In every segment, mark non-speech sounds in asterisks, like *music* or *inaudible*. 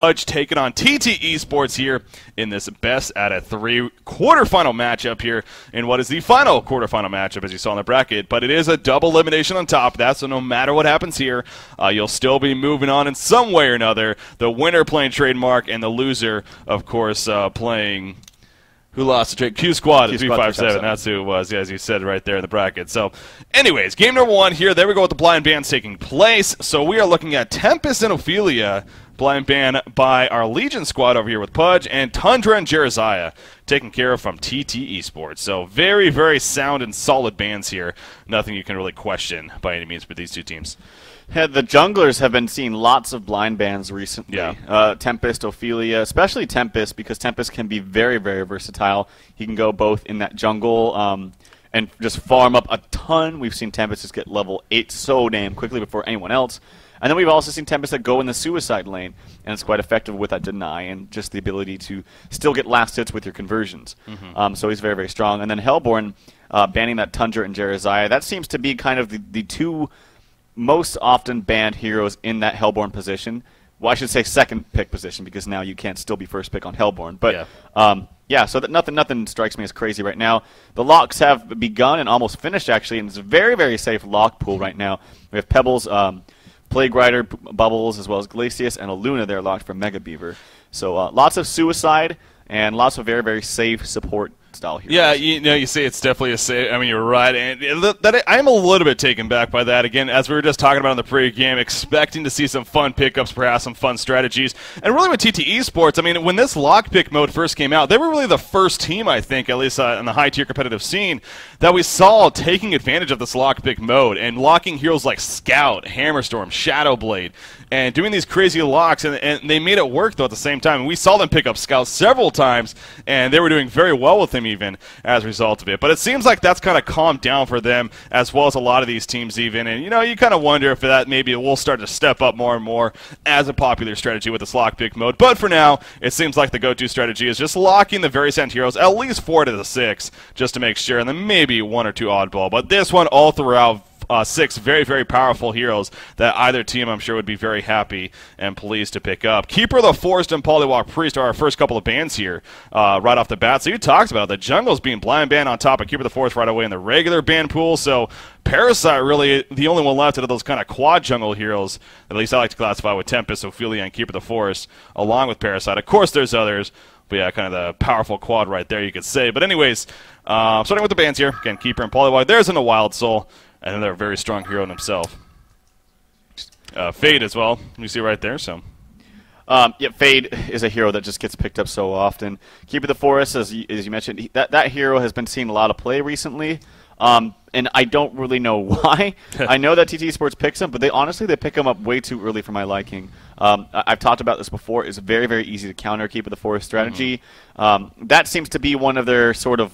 Pudge taking on TT Esports here in this best out of three quarterfinal matchup here in what is the final quarterfinal matchup as you saw in the bracket. But it is a double elimination on top of that, so no matter what happens here, uh, you'll still be moving on in some way or another. The winner playing trademark and the loser, of course, uh, playing who lost the trade? Q Squad at 357. That's who it was, yeah, as you said right there in the bracket. So, anyways, game number one here. There we go with the blind bands taking place. So, we are looking at Tempest and Ophelia blind ban by our Legion squad over here with Pudge and Tundra and Jeraziah taken care of from TT Esports. So very, very sound and solid bands here. Nothing you can really question by any means with these two teams. Yeah, the junglers have been seeing lots of blind bans recently. Yeah. Uh, Tempest, Ophelia, especially Tempest, because Tempest can be very, very versatile. He can go both in that jungle um, and just farm up a ton. We've seen Tempest just get level 8 so damn quickly before anyone else. And then we've also seen Tempest that go in the suicide lane, and it's quite effective with that deny and just the ability to still get last hits with your conversions. Mm-hmm. Um, so he's very, very strong. And then Hellborn uh, banning that Tundra and Jeraziah, that seems to be kind of the, the two most often banned heroes in that Hellborn position. Well, I should say second pick position because now you can't still be first pick on Hellborn. But yeah, um, yeah so that nothing nothing strikes me as crazy right now. The locks have begun and almost finished actually, and it's a very very safe lock pool right now. We have Pebbles. Um, Plague Rider, Bubbles, as well as Glacius and a Luna there locked for Mega Beaver. So uh, lots of suicide and lots of very, very safe support style heroes. Yeah, you know, you say it's definitely a safe. I mean, you're right, and that I'm a little bit taken back by that. Again, as we were just talking about in the pre-game, expecting to see some fun pickups, perhaps some fun strategies, and really with TTE Sports. I mean, when this lockpick mode first came out, they were really the first team, I think, at least uh, in the high-tier competitive scene, that we saw taking advantage of this lockpick mode and locking heroes like Scout, Hammerstorm, Shadowblade, and doing these crazy locks, and, and they made it work though at the same time. And we saw them pick up Scout several times, and they were doing very well with him even as a result of it. But it seems like that's kind of calmed down for them as well as a lot of these teams even. And you know, you kind of wonder if that maybe will start to step up more and more as a popular strategy with this lockpick mode. But for now, it seems like the go-to strategy is just locking the very sent heroes at least four to the six just to make sure, and then maybe one or two oddball. But this one all throughout uh, six very, very powerful heroes that either team, I'm sure, would be very happy and pleased to pick up. Keeper of the Forest and Pollywog Priest are our first couple of bands here uh, right off the bat. So you talked about it. the jungle's being blind banned on top of Keeper of the Forest right away in the regular ban pool. So Parasite really the only one left out of those kind of quad jungle heroes, at least I like to classify with Tempest, Ophelia, and Keeper of the Forest, along with Parasite. Of course, there's others. But yeah, kind of the powerful quad right there, you could say. But anyways, uh, starting with the bands here. Again, Keeper and Pollywog. There's in the Wild Soul another very strong hero in himself. Uh, Fayde as well, you see right there. So, um, yeah, Fayde is a hero that just gets picked up so often. Keeper of the Forest, as you, as you mentioned, he, that that hero has been seeing a lot of play recently. Um, and I don't really know *laughs* why. I know that TT Sports picks him, but they honestly they pick him up way too early for my liking. Um, I've talked about this before. It's very very easy to counter Keeper of the Forest strategy. Mm-hmm. Um, that seems to be one of their sort of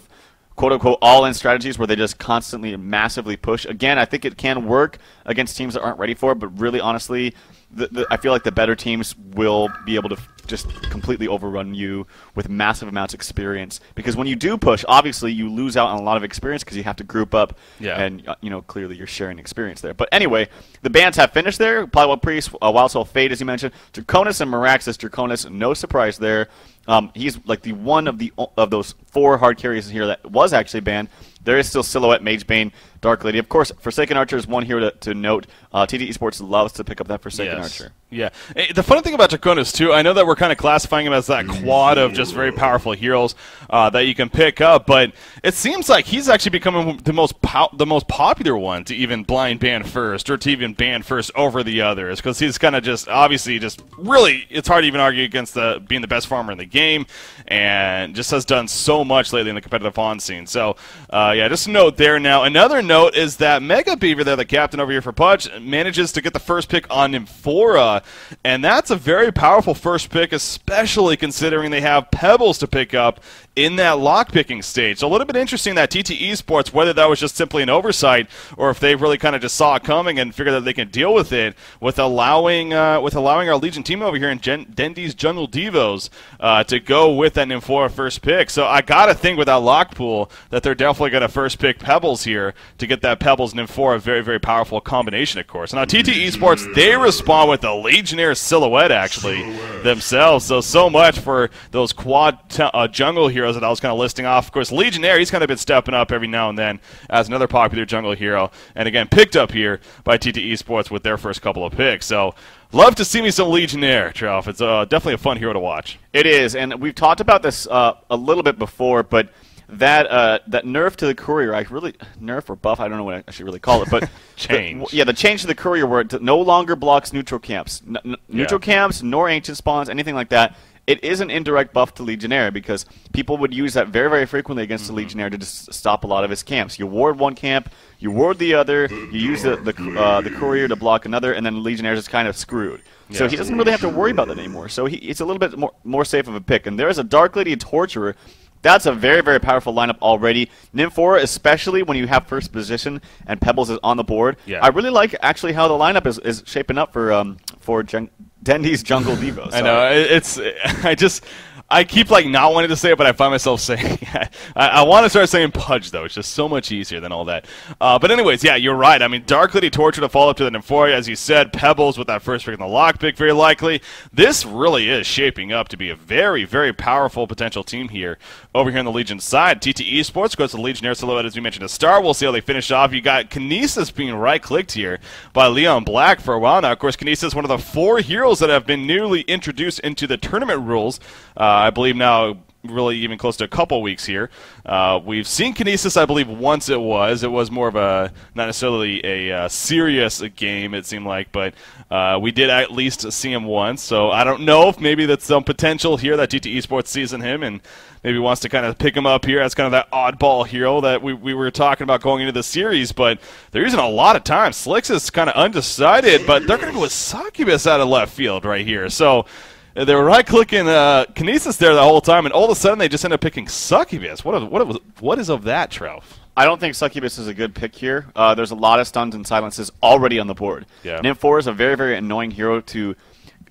quote unquote all in strategies where they just constantly massively push. Again, I think it can work against teams that aren't ready for it, but really honestly, the, the, I feel like the better teams will be able to just completely overrun you with massive amounts of experience. Because when you do push, obviously you lose out on a lot of experience because you have to group up, yeah. and uh, you know clearly you're sharing experience there. But anyway, the bands have finished there. Pollywog Priest, uh, Wild Soul Fayde, as you mentioned, Draconis and Moraxus. Draconis, no surprise there. Um, he's like the one of the of those four hard carries here that was actually banned. There is still Silhouette, Magebane, Dark Lady. Of course, Forsaken Archer is one hero to, to note. Uh, TT Esports loves to pick up that Forsaken yes. Archer. Yeah. The funny thing about Draconis, too, I know that we're kind of classifying him as that quad of just very powerful heroes uh, that you can pick up, but it seems like he's actually becoming the most the most popular one to even blind ban first or to even ban first over the others because he's kind of just obviously just really it's hard to even argue against the being the best farmer in the game and just has done so much lately in the competitive HoN scene. So, uh, yeah, just a note there. Now, another note is that Mega Beaver, there, the captain over here for Pudge, manages to get the first pick on Nymphora, and that's a very powerful first pick, especially considering they have Pebbles to pick up in that lock picking stage. So a little bit interesting that TTE Sports, whether that was just simply an oversight or if they really kind of just saw it coming and figured that they can deal with it with allowing uh, with allowing our Legion team over here in Gen- Dendy's Jungle Devos uh, to go with that Nymphora first pick. So I got to think with that lock pool that they're definitely going to first pick Pebbles here to get that Pebbles Nymphora very, very powerful combination, of course. Now, TTE Sports, they respond with the Legionnaire silhouette, actually, silhouette. themselves. So, so much for those quad uh, jungle heroes that I was kind of listing off. Of course, Legionnaire, he's kind of been stepping up every now and then as another popular jungle hero. And again, picked up here by TTE Sports with their first couple of picks. So, Love to see me some Legionnaire, Trouf. It's uh, definitely a fun hero to watch. It is, and we've talked about this uh, a little bit before, but that uh, that nerf to the courier, I really nerf or buff, I don't know what I should really call it, but *laughs* change. The, yeah, the change to the courier where it no longer blocks neutral camps, n- n- neutral yeah. camps, nor ancient spawns, anything like that. It is an indirect buff to Legionnaire because people would use that very, very frequently against mm-hmm. the Legionnaire to just stop a lot of his camps. You ward one camp, you ward the other, you use the the, uh, the courier to block another, and then Legionnaire is kind of screwed. Yeah. So he doesn't really have to worry about that anymore. So he, it's a little bit more, more safe of a pick. And there is a Dark Lady Torturer that's a very, very powerful lineup already. Nymphora, especially when you have first position and Pebbles is on the board. Yeah. I really like actually how the lineup is, is shaping up for um, for Gen- Dendy's Jungle Devo. I know it's. *laughs* I just I keep like not wanting to say it, but I find myself saying *laughs* I, I want to start saying Pudge though. It's just so much easier than all that. Uh, but anyways, yeah, you're right. I mean, Dark Lady Torture to fall up to the Nymphora, as you said. Pebbles with that first pick in the lockpick, very likely. This really is shaping up to be a very, very powerful potential team here over here on the Legion side. TTE Sports goes to Legionnaire Silhouette, as we mentioned, a star. We'll see how they finish off. You got Kinesis being right clicked here by Leon Black for a while now. Of course, Kinesis, one of the four heroes that have been newly introduced into the tournament rules. Uh, I believe now really even close to a couple weeks here. Uh, we've seen Kinesis, I believe, once it was. It was more of a, not necessarily a uh, serious game, it seemed like, but uh, we did at least see him once. So I don't know if maybe that's some potential here that TT Esports sees in him and maybe wants to kind of pick him up here as kind of that oddball hero that we, we were talking about going into the series. But they're using a lot of time. Slicks is kind of undecided, but they're going to go with Succubus out of left field right here. So they were right clicking uh, Kinesis there the whole time, and all of a sudden they just end up picking Succubus. What, what, what is of that, Trouf? I don't think Succubus is a good pick here. Uh, there's a lot of stuns and silences already on the board. Yeah. Nymph is a very, very annoying hero to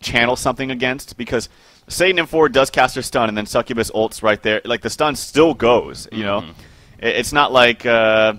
channel something against because say Nymph does cast her stun and then Succubus ults right there. Like the stun still goes, you know? Mm-hmm. It's not like. Uh,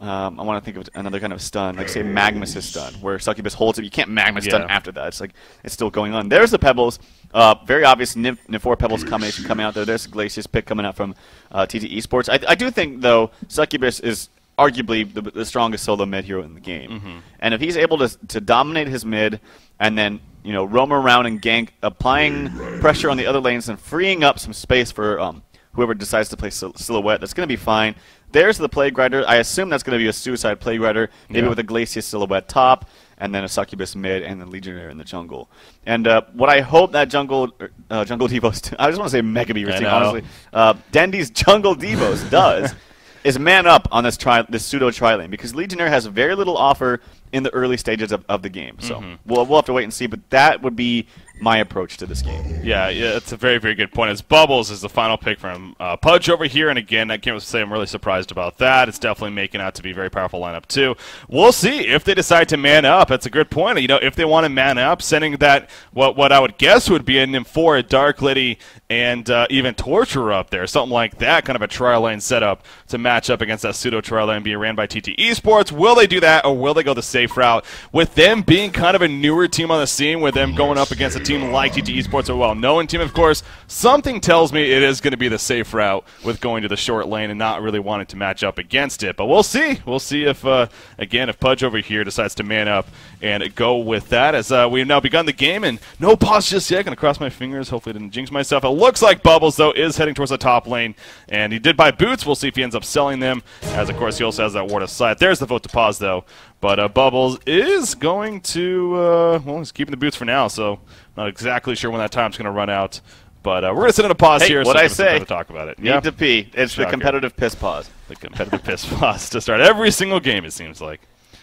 um, I want to think of another kind of stun, like say Magmus' stun, where Succubus holds it. You can't Magmus yeah. stun after that. It's like it's still going on. There's the Pebbles. Uh, very obvious Nymph, Nymph Pebbles combination coming out there. There's Glacius pick coming out from uh, TT Esports. I, I do think, though, Succubus is arguably the, the strongest solo mid hero in the game. Mm-hmm. And if he's able to, to dominate his mid and then you know roam around and gank, applying pressure on the other lanes and freeing up some space for um, whoever decides to play silhouette, that's going to be fine. There's the Plague Rider. I assume that's going to be a Suicide Plague Rider, maybe yeah. with a Glacius silhouette top, and then a Succubus mid, and then Legionnaire in the jungle. And uh, what I hope that jungle uh, jungle *laughs* Devos, I just want to say Mega Beaver team, honestly. Uh, Dendy's jungle Devos does *laughs* is man up on this tri- this pseudo tri lane because Legionnaire has very little offer in the early stages of, of the game. So mm-hmm. we'll we'll have to wait and see. But that would be my approach to this game. Yeah, yeah, it's a very, very good point. As Bubbles is the final pick from uh, Pudge over here, and again, I can't say I'm really surprised about that. It's definitely making out to be a very powerful lineup too. We'll see if they decide to man up. That's a good point. You know, if they want to man up, sending that what what I would guess would be a Dark Lady, and uh, even Torturer up there, something like that, kind of a trial lane setup to match up against that pseudo trial lane being ran by TT Esports. Will they do that, or will they go the safe route with them being kind of a newer team on the scene, with them going up against a team like TT Esports, a well-known team, of course. Something tells me it is going to be the safe route with going to the short lane and not really wanting to match up against it. But we'll see. We'll see if, uh, again, if Pudge over here decides to man up and go with that. As uh, we've now begun the game, and no pause just yet. Going to cross my fingers. Hopefully, didn't jinx myself. It looks like Bubbles though is heading towards the top lane, and he did buy boots. We'll see if he ends up selling them. As of course, he also has that ward of sight. There's the vote to pause though. But uh, Bubbles is going to, uh, well, he's keeping the boots for now, so not exactly sure when that time's going to run out. But uh, we're going to sit in a pause hey, here. What so I say? To talk about it. Need yeah. to pee. It's Shocker. the competitive piss pause. The competitive piss pause to start every single game. It seems like.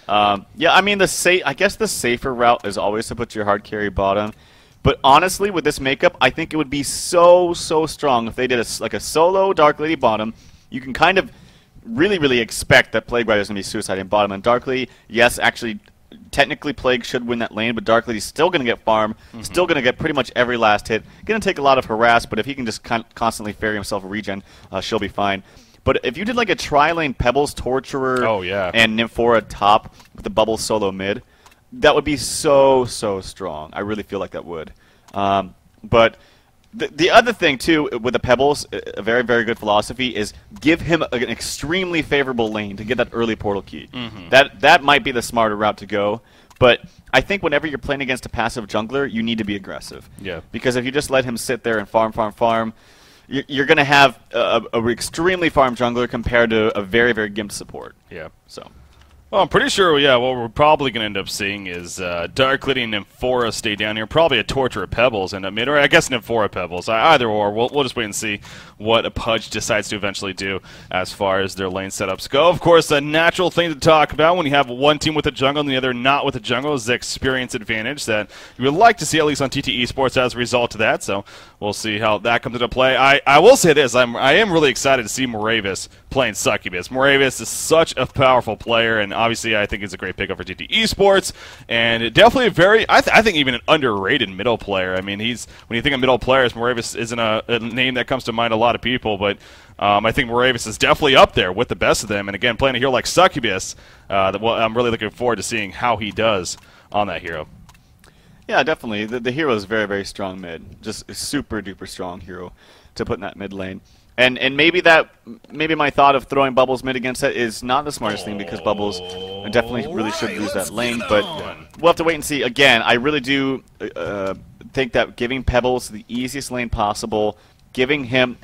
Um, yeah, I mean the sa- I guess the safer route is always to put your hard carry bottom, But honestly, with this makeup, I think it would be so so strong if they did a, like a solo Dark Lady bottom. You can kind of really really expect that Plague Rider is going to be Suicide in bottom, and Darkly, yes, actually. Technically, Plague should win that lane, but Dark Lady's still going to get farm, mm-hmm. still going to get pretty much every last hit. Going to take a lot of harass, but if he can just con- constantly ferry himself a regen, uh, she'll be fine. But if you did like a tri-lane Pebbles, Torturer, oh, yeah. and Nymphora top with the Bubble solo mid, that would be so so strong. I really feel like that would. Um, but the, the other thing too with the pebbles, a very very good philosophy is give him an extremely favorable lane to get that early portal key. Mm-hmm. That that might be the smarter route to go. But I think whenever you're playing against a passive jungler, you need to be aggressive. Yeah. Because if you just let him sit there and farm, farm, farm, you're going to have a, a, extremely farm jungler compared to a very, very gimped support. Yeah. So. Well, I'm pretty sure, yeah, what we're probably going to end up seeing is uh, Dark and Nymphora stay down here. Probably a Torture of Pebbles end up mid, or I guess Nymphora Pebbles. Either or. We'll, we'll just wait and see what a Pudge decides to eventually do as far as their lane setups go. Of course, a natural thing to talk about when you have one team with a jungle and the other not with a jungle is the experience advantage that you would like to see, at least on TT Esports, as a result of that. So we'll see how that comes into play. I, I will say this. I'm, I am really excited to see Moravis playing Succubus. Moravis is such a powerful player, and obviously I think it's a great pickup for TT Esports, and definitely a very, I, th- I think even an underrated middle player. I mean, he's when you think of middle players, Moravis isn't a, a name that comes to mind a lot of people, but um, I think Moravis is definitely up there with the best of them. And again, playing a hero like Succubus, uh, well, I'm really looking forward to seeing how he does on that hero. Yeah, definitely. The, the hero is very, very strong mid. Just super duper strong hero to put in that mid lane. And and maybe that maybe my thought of throwing Bubbles mid against it is not the smartest thing because Bubbles definitely really should lose that lane. But we'll have to wait and see. Again, I really do uh, think that giving Pebbles the easiest lane possible, giving him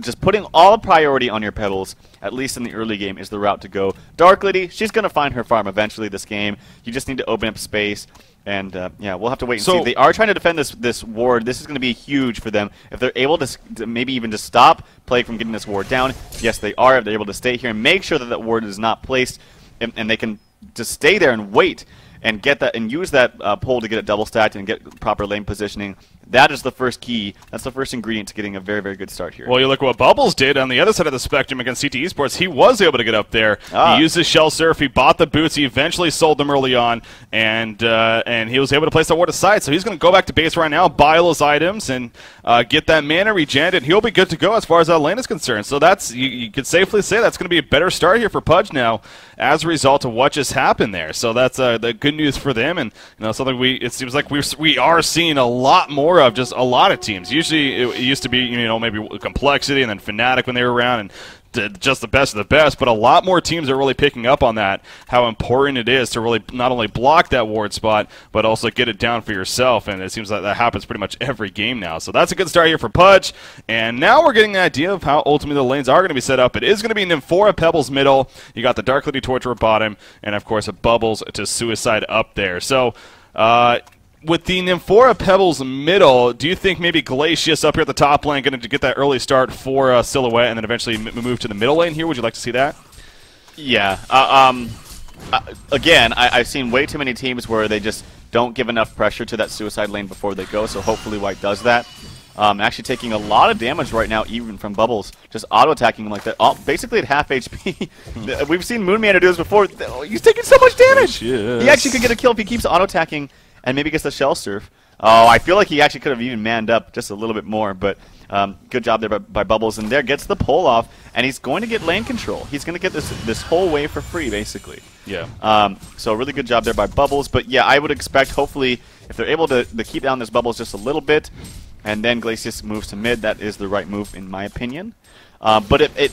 just putting all the priority on your Pebbles, at least in the early game, is the route to go. Dark Lady, she's going to find her farm eventually this game. You just need to open up space. And uh, yeah, we'll have to wait and so, see. They are trying to defend this this ward. This is going to be huge for them if they're able to, to maybe even to stop Plague from getting this ward down. Yes, they are. If they're able to stay here and make sure that that ward is not placed, and, and they can just stay there and wait and get that and use that uh, pole to get it double stacked and get proper lane positioning. That is the first key. That's the first ingredient to getting a very, very good start here. Well, you look what Bubbles did on the other side of the spectrum against CT Esports. He was able to get up there. Ah. He used his shell surf. He bought the boots. He eventually sold them early on, and uh, and he was able to place the ward aside. So he's going to go back to base right now, buy those items, and uh, get that mana regen, and he'll be good to go as far as that lane is concerned. So that's you, you could safely say that's going to be a better start here for Pudge now as a result of what just happened there. So that's uh, the good news for them, and you know something we it seems like we we are seeing a lot more of just a lot of teams. Usually it, used to be, you know, maybe complexity and then Fnatic when they were around and just the best of the best, but a lot more teams are really picking up on that, how important it is to really not only block that ward spot, but also get it down for yourself, and it seems like that happens pretty much every game now. So that's a good start here for Pudge, and now we're getting an idea of how ultimately the lanes are going to be set up. It is going to be Nymphora Pebbles middle, you got the Dark Lady Torturer bottom, and of course a Bubbles to Suicide up there. So, uh, with the Nymphora Pebbles middle, do you think maybe Glacius up here at the top lane going to get that early start for uh, Silhouette and then eventually move to the middle lane here? Would you like to see that? Yeah. Uh, um, uh, again, I, have seen way too many teams where they just don't give enough pressure to that suicide lane before they go, so hopefully White does that. Um, actually taking a lot of damage right now, even from Bubbles. Just auto-attacking him like that. Oh, basically at half HP. *laughs* We've seen Moonman do this before. He's taking so much damage! Yes. He actually could get a kill if he keeps auto-attacking and maybe gets the shell surf. Oh, I feel like he actually could have even manned up just a little bit more, but um, good job there by, by, Bubbles. And there gets the pull off, and he's going to get lane control. He's going to get this this whole wave for free, basically. Yeah. Um, so really good job there by Bubbles. But yeah, I would expect hopefully if they're able to, to keep down this Bubbles just a little bit, and then Glacius moves to mid, that is the right move in my opinion. Uh, but it, it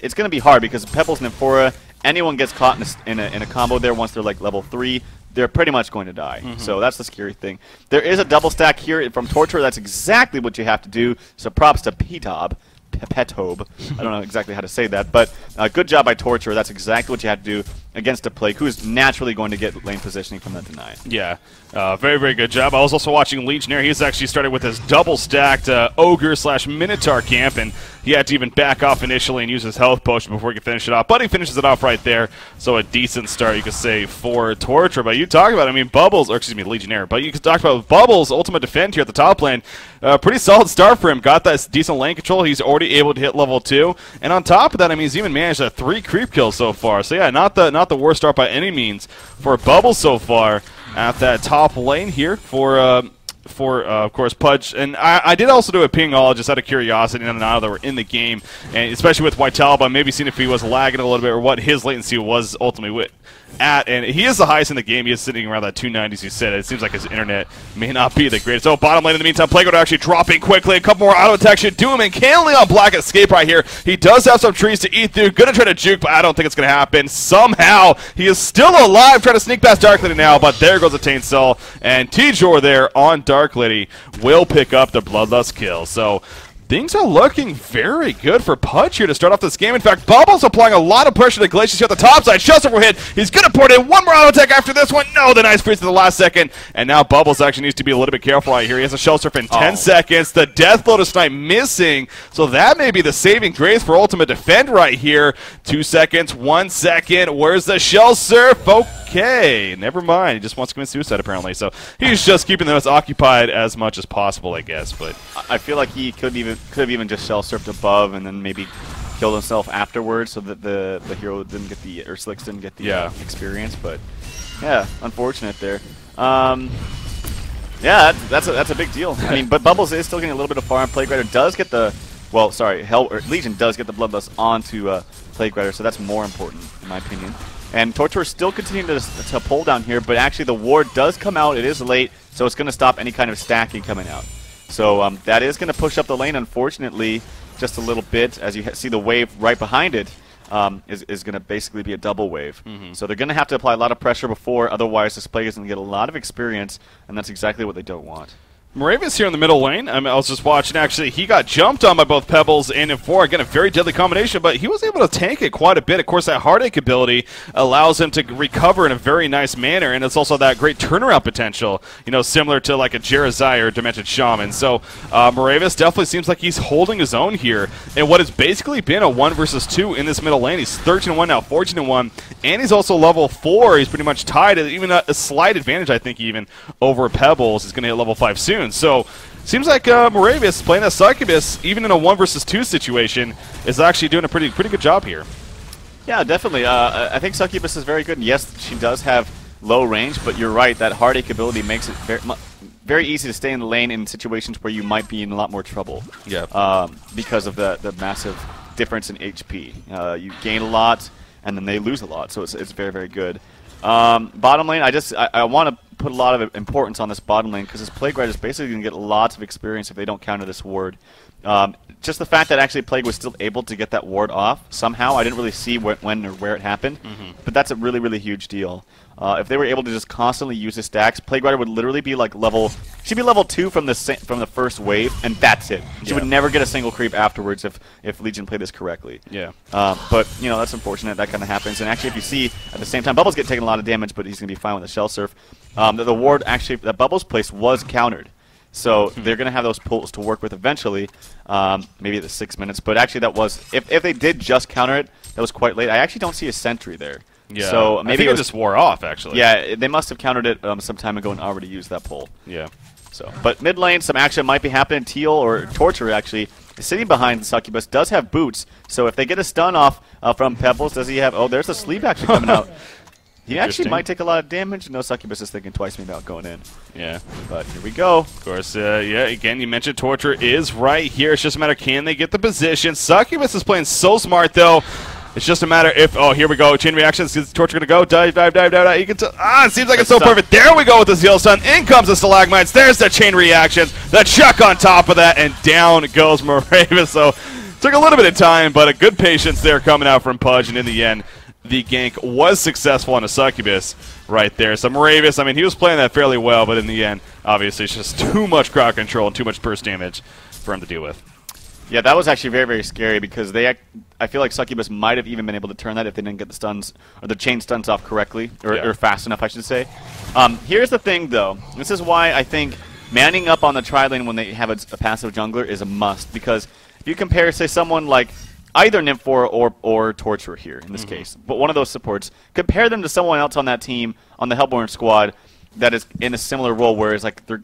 it's going to be hard because Pebbles and Nymphora, anyone gets caught in a, in a, in a combo there once they're like level 3, they're pretty much going to die. Mm -hmm. So that's the scary thing. There is a double stack here from Torture. That's exactly what you have to do. So props to P-Tob. Petobe. I don't know exactly how to say that, but uh, good job by Torture. That's exactly what you have to do against a Plague, who's naturally going to get lane positioning from that deny. Yeah, uh, very, very good job. I was also watching Legionnaire. He's actually started with his double-stacked uh, Ogre slash Minotaur camp, and he had to even back off initially and use his health potion before he could finish it off. But he finishes it off right there, so a decent start, you could say, for Torture. But you talk about, I mean, Bubbles, or excuse me, Legionnaire, but you could talk about Bubbles' ultimate defend here at the top lane. Uh, pretty solid start for him. Got that decent lane control. He's already able to hit level 2. And on top of that, I mean, he's even managed a 3 creep kill so far. So yeah, not the, not the worst start by any means for Bubble so far at that top lane here for... Uh, for, uh, of course, Pudge. And I, I, did also do a ping all just out of curiosity and now that we're in the game, and especially with Whitetalba, maybe seeing if he was lagging a little bit or what his latency was ultimately with, at, and he is the highest in the game. He is sitting around that 290s you said. It seems like his internet may not be the greatest. Oh, bottom lane in the meantime, Playground actually dropping quickly. A couple more auto attacks should do him, and can Leon Black escape right here? He does have some trees to eat through. Gonna try to juke, but I don't think it's gonna happen. Somehow, he is still alive, trying to sneak past Dark Lady now, but there goes a Taint Soul, and T-Jor there on Dark Lady will pick up the Bloodlust kill. So, Things are looking very good for Pudge here to start off this game. In fact, Bubbles applying a lot of pressure to Glacius here at the top side. Shelter will hit. He's going to put in one more auto attack after this one. No, the nice freeze at the last second. And now Bubbles actually needs to be a little bit careful right here. He has a Shell Surf in 10 oh. seconds. The Death Lotus Snipe missing. So that may be the saving grace for Ultimate Defend right here. Two seconds, one second. Where's the Shell Surf? Okay, never mind. He just wants to commit suicide apparently. So he's just keeping them as occupied as much as possible, I guess. But I feel like he couldn't even could have even just shell surfed above and then maybe killed himself afterwards so that the the hero didn't get the or Slicks didn't get the yeah. uh, experience. But yeah, unfortunate there. Um, yeah, that's a, that's a big deal. I mean, but *laughs* Bubbles is still getting a little bit of farm. Plague does get the well, sorry, Hell or Legion does get the Bloodlust onto uh, Plague Rider, so that's more important in my opinion. And Torture still continuing to, to pull down here, but actually the ward does come out. It is late, so it's going to stop any kind of stacking coming out. So um, that is going to push up the lane, unfortunately, just a little bit. As you see the wave right behind it um, is, is going to basically be a double wave. Mm -hmm. So they're going to have to apply a lot of pressure before, otherwise this player is going to get a lot of experience, and that's exactly what they don't want. Moravius here in the middle lane. I, mean, I was just watching, actually. He got jumped on by both Pebbles and M4. Again, a very deadly combination, but he was able to tank it quite a bit. Of course, that Heartache ability allows him to recover in a very nice manner, and it's also that great turnaround potential, you know, similar to like a Jeraziah or Demented Shaman. So, uh, Moravius definitely seems like he's holding his own here in what has basically been a 1 versus 2 in this middle lane. He's 13 1 now, 14 1, and he's also level 4. He's pretty much tied, even a, a slight advantage, I think, even over Pebbles. He's going to hit level 5 soon. So seems like uh, Moravius playing as Succubus, even in a one versus two situation, is actually doing a pretty pretty good job here. Yeah, definitely. Uh, I think Succubus is very good. And yes, she does have low range, but you're right. That Heartache ability makes it very, very easy to stay in the lane in situations where you might be in a lot more trouble. Yeah. Um, because of the the massive difference in HP. Uh, you gain a lot, and then they lose a lot. So it's it's very very good. Um, bottom lane, I just I, I want to put a lot of importance on this bottom lane because this Plague Rider is basically going to get lots of experience if they don't counter this ward. Um, just the fact that actually Plague was still able to get that ward off somehow, I didn't really see when, when or where it happened, mm -hmm. but that's a really, really huge deal. Uh, if they were able to just constantly use his stacks, Plague Rider would literally be like level. She'd be level two from the from the first wave, and that's it. She yeah. would never get a single creep afterwards if if Legion played this correctly. Yeah. Uh, but you know that's unfortunate. That kind of happens. And actually, if you see at the same time, Bubbles get taking a lot of damage, but he's gonna be fine with the Shell Surf. Um, the, the ward actually that Bubbles place was countered. So hmm. they're going to have those pulls to work with eventually, um, maybe at the six minutes. But actually, that was if, if they did just counter it, that was quite late. I actually don't see a sentry there. Yeah. So maybe it, was, just wore off. Actually. Yeah, they must have countered it um, some time ago and already used that pull. Yeah. So, but mid lane, some action might be happening. Teal or Torture actually sitting behind Succubus does have boots. So if they get a stun off uh, from Pebbles, does he have? Oh, there's a sleep actually coming out. *laughs* He actually might take a lot of damage. No Succubus is thinking twice me about going in. Yeah. But here we go. Of course, uh, yeah, again, you mentioned Torture is right here. It's just a matter, can they get the position? Succubus is playing so smart, though. It's just a matter if, oh, here we go. Chain reactions. Is Torture going to go? Dive, dive, dive, dive, dive. You can t ah, it seems like it's so perfect. There we go with the Zeal Stun. In comes the Stalagmites. There's the chain reactions. The chuck on top of that, and down goes *laughs* Moravius. So took a little bit of time, but a good patience there coming out from Pudge, and in the end, the gank was successful on a Succubus right there. So Moravius, I mean, he was playing that fairly well, but in the end, obviously, it's just *laughs* too much crowd control and too much burst damage for him to deal with. Yeah, that was actually very, very scary because they, I feel like Succubus might have even been able to turn that if they didn't get the stuns or the chain stuns off correctly or, Yeah. or fast enough, I should say. Um, here's the thing, though. This is why I think manning up on the tri lane when they have a, a passive jungler is a must because if you compare, say, someone like either Nymphora or or Torturer here in this case, but one of those supports, compare them to someone else on that team on the Hellborn squad that is in a similar role, where it's like they're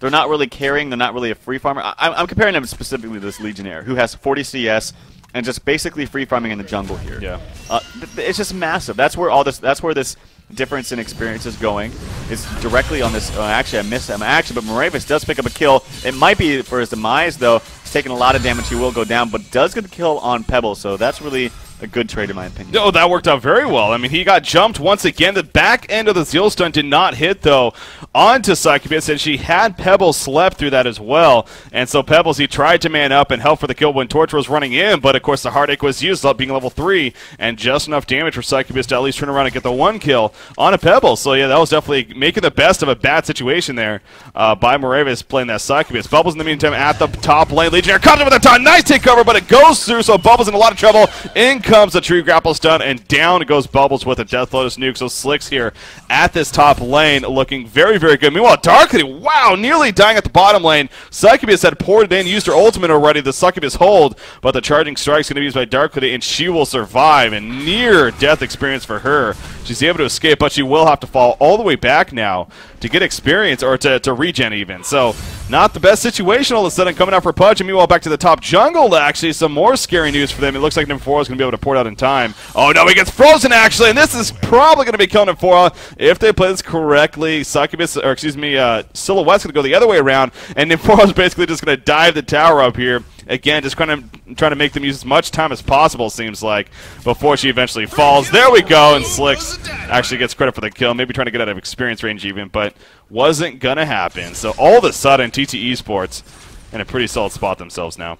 they're not really carrying. They're not really a free farmer. I, I'm comparing them specifically to this Legionnaire who has 40 CS and just basically free farming in the jungle here. Yeah. Uh, th- th- it's just massive. That's where all this. That's where this difference in experience is going. It's directly on this. Uh, actually, I missed him. Actually, but Moravis does pick up a kill. It might be for his demise though. Taking a lot of damage. He will go down, but does get the kill on Pebble. So that's really a good trade in my opinion. No, that worked out very well. I mean, he got jumped once again. The back end of the Zeal stun did not hit, though, onto Succubus, and she had Pebbles slept through that as well. And so Pebbles, he tried to man up and help for the kill when Torch was running in, but of course the Heartache was used, up being level 3, and just enough damage for Succubus to at least turn around and get the one kill on a Pebble. So yeah, that was definitely making the best of a bad situation there uh, by Moravis playing that Succubus. Bubbles in the meantime at the top lane. Legionnaire comes in with a ton. Nice takeover, but it goes through, so Bubbles in a lot of trouble. In comes the Tree Grapple stun, and down it goes Bubbles with a Death Lotus nuke. So Slicks here at this top lane looking very, very good. Meanwhile, Darkly, wow, nearly dying at the bottom lane. Succubus had poured in, used her ultimate already, the Succubus hold, but the charging strike's going to be used by Darkly, and she will survive. And near death experience for her. She's able to escape, but she will have to fall all the way back now to get experience or to, to regen even. So, not the best situation all of a sudden coming out for Pudge. And meanwhile, back to the top jungle, actually, some more scary news for them. It looks like Nymphora is going to be able to port out in time. Oh no, he gets frozen actually, and this is probably going to be killing Nymphora if they play this correctly. Succubus, or excuse me, uh, Silhouette's going to go the other way around, and Nymphora's basically just going to dive the tower up here. Again, just kind of trying to make them use as much time as possible, seems like, before she eventually falls. There we go, and Slicks actually gets credit for the kill, maybe trying to get out of experience range even, but wasn't going to happen. So all of a sudden, TT Esports in a pretty solid spot themselves now.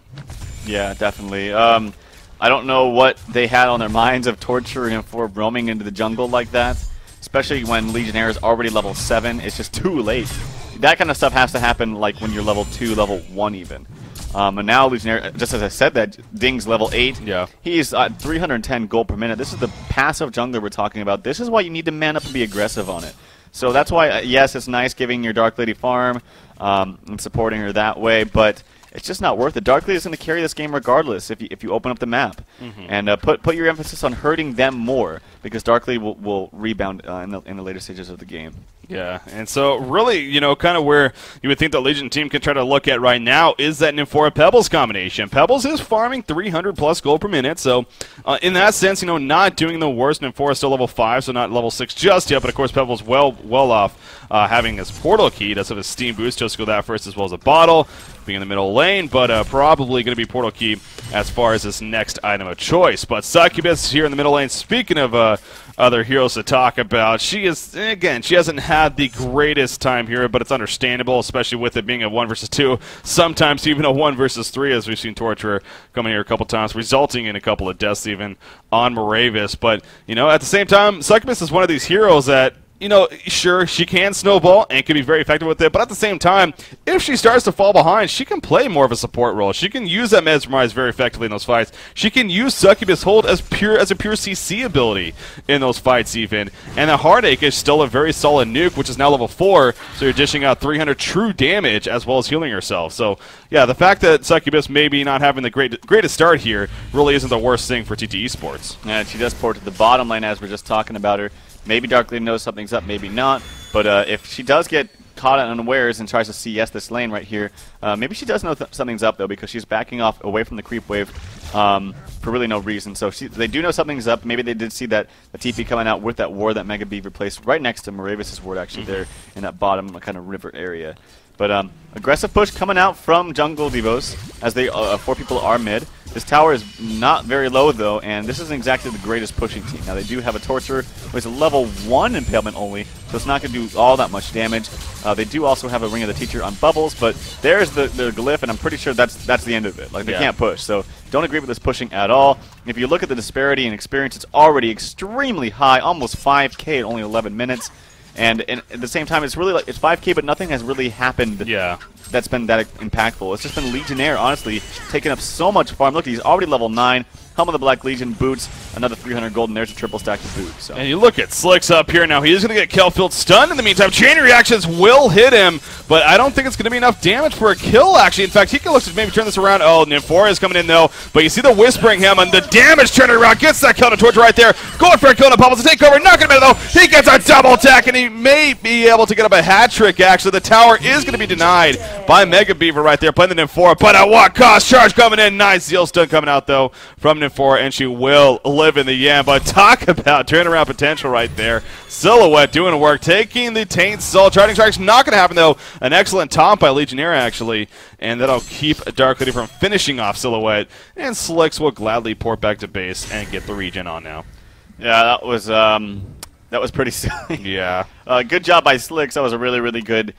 Yeah, definitely. Um, I don't know what they had on their minds of torturing him for roaming into the jungle like that, especially when Legionnaire is already level 7. It's just too late. That kind of stuff has to happen like when you're level 2, level 1 even. Um, and now Legionnaire, just as I said that, Ding's level 8. Yeah. He's at 310 gold per minute. This is the passive jungler we're talking about. This is why you need to man up and be aggressive on it. So that's why, uh, yes, it's nice giving your Dark Lady farm um, and supporting her that way, but it's just not worth it. Dark Lady is going to carry this game regardless if you, if you open up the map. And uh, put, put your emphasis on hurting them more because Dark Lady will, will rebound uh, in, the, in the later stages of the game. Yeah, and so really, you know, kind of where you would think the Legion team can try to look at right now is that Nymphora Pebbles combination. Pebbles is farming 300 plus gold per minute, so uh, in that sense, you know, not doing the worst. Nymphora still level five, so not level six just yet. But of course, Pebbles well well off uh, having his portal key. Does have his steam boost, just go that first as well as a bottle, being in the middle lane, but uh, probably going to be portal key as far as this next item of choice. But Succubus here in the middle lane. Speaking of uh, other heroes to talk about. She is again, she hasn't had the greatest time here, but it's understandable, especially with it being a one versus two, sometimes even a one versus three, as we've seen Torturer coming here a couple times, resulting in a couple of deaths even on Moravis. But you know, at the same time, Succubus is one of these heroes that you know, sure, she can snowball and can be very effective with it, but at the same time, if she starts to fall behind, she can play more of a support role. She can use that mesmerize very effectively in those fights. She can use Succubus Hold as pure as a pure CC ability in those fights even. And the Heartache is still a very solid nuke, which is now level 4, so you're dishing out 300 true damage as well as healing yourself. So, yeah, the fact that Succubus maybe not having the great, greatest start here really isn't the worst thing for TT Esports. And she does port to the bottom lane as we're just talking about her. Maybe Dark Lady knows something's up, maybe not. But uh, if she does get caught unawares and tries to CS this lane right here, uh, maybe she does know th something's up though because she's backing off away from the creep wave um, for really no reason. So she, they do know something's up. Maybe they did see that the TP coming out with that ward that Mega Beaver placed right next to Moravis' ward actually there in that bottom kind of river area. But um, aggressive push coming out from Jungle Devos as they uh, four people are mid. This tower is not very low though, and this isn't exactly the greatest pushing team. Now they do have a Torturer with a level 1 impalement only, so it's not going to do all that much damage. Uh, they do also have a Ring of the Teacher on Bubbles, but there's the, the glyph, and I'm pretty sure that's that's the end of it. Like they Yeah. can't push, so don't agree with this pushing at all. If you look at the disparity in experience, it's already extremely high, almost 5k in only 11 minutes. And, and at the same time, it's really like it's 5k, but nothing has really happened Yeah. That's been that impactful. It's just been Legionnaire, honestly, taking up so much farm. Look, he's already level 9. Helm of the Black Legion, boots, another 300 gold, and there's a triple stack of boots. So. And you look at Slicks up here now. He is going to get Kelfield stunned in the meantime. Chain reactions will hit him, but I don't think it's going to be enough damage for a kill, actually. In fact, he can look to maybe turn this around. Oh, Nymphora is coming in, though. But you see the Whispering him, and the damage turning around gets that to Torch right there. Going for a kill on Pebbles to take over. Not going to though. He gets a double attack, and he may be able to get up a hat trick, actually. The tower is going to be denied by Mega Beaver right there, playing the Nymphora. But at what cost? Charge coming in. Nice Zeal stun coming out, though, from Nymphora, and she will will live in the Yam. But talk *laughs* about turnaround potential right there. Silhouette doing work, taking the Taint Soul. Charging Strike's not going to happen, though. An excellent taunt by Legionnaire, actually. And that'll keep Dark Lady from finishing off Silhouette. And Slicks will gladly port back to base and get the regen on now. Yeah, that was um, that was pretty *laughs* silly. Yeah. Uh, good job by Slicks. That was a really, really good,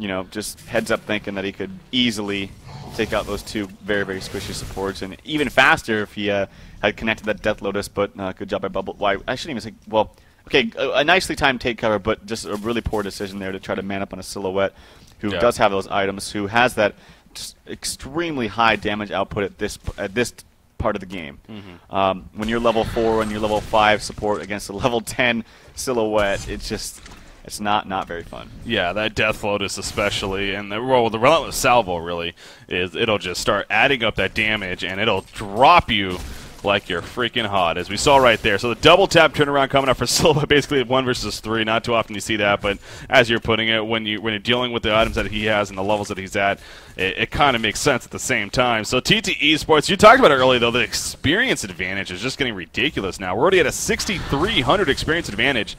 you know, just heads up thinking that he could easily take out those two very, very squishy supports, and even faster if he uh, had connected that Death Lotus. But uh, good job by Bubble. Why I shouldn't even say. Well, okay, a, a, nicely timed take cover, but just a really poor decision there to try to man up on a silhouette who yeah. does have those items, who has that extremely high damage output at this at this part of the game. Mm-hmm. Um, when you're level four and you're level five support against a level ten silhouette, it's just it's not not very fun. Yeah, that Death Lotus especially, and the well, the Relentless Salvo really is it'll just start adding up that damage, and it'll drop you like you're freaking hot, as we saw right there. So the double tap turnaround coming up for *laughs* Silva, basically one versus three. Not too often you see that, but as you're putting it, when you when you're dealing with the items that he has and the levels that he's at, it, it kind of makes sense at the same time. So TT Esports, you talked about it earlier though. The experience advantage is just getting ridiculous now. We're already at a 6,300 experience advantage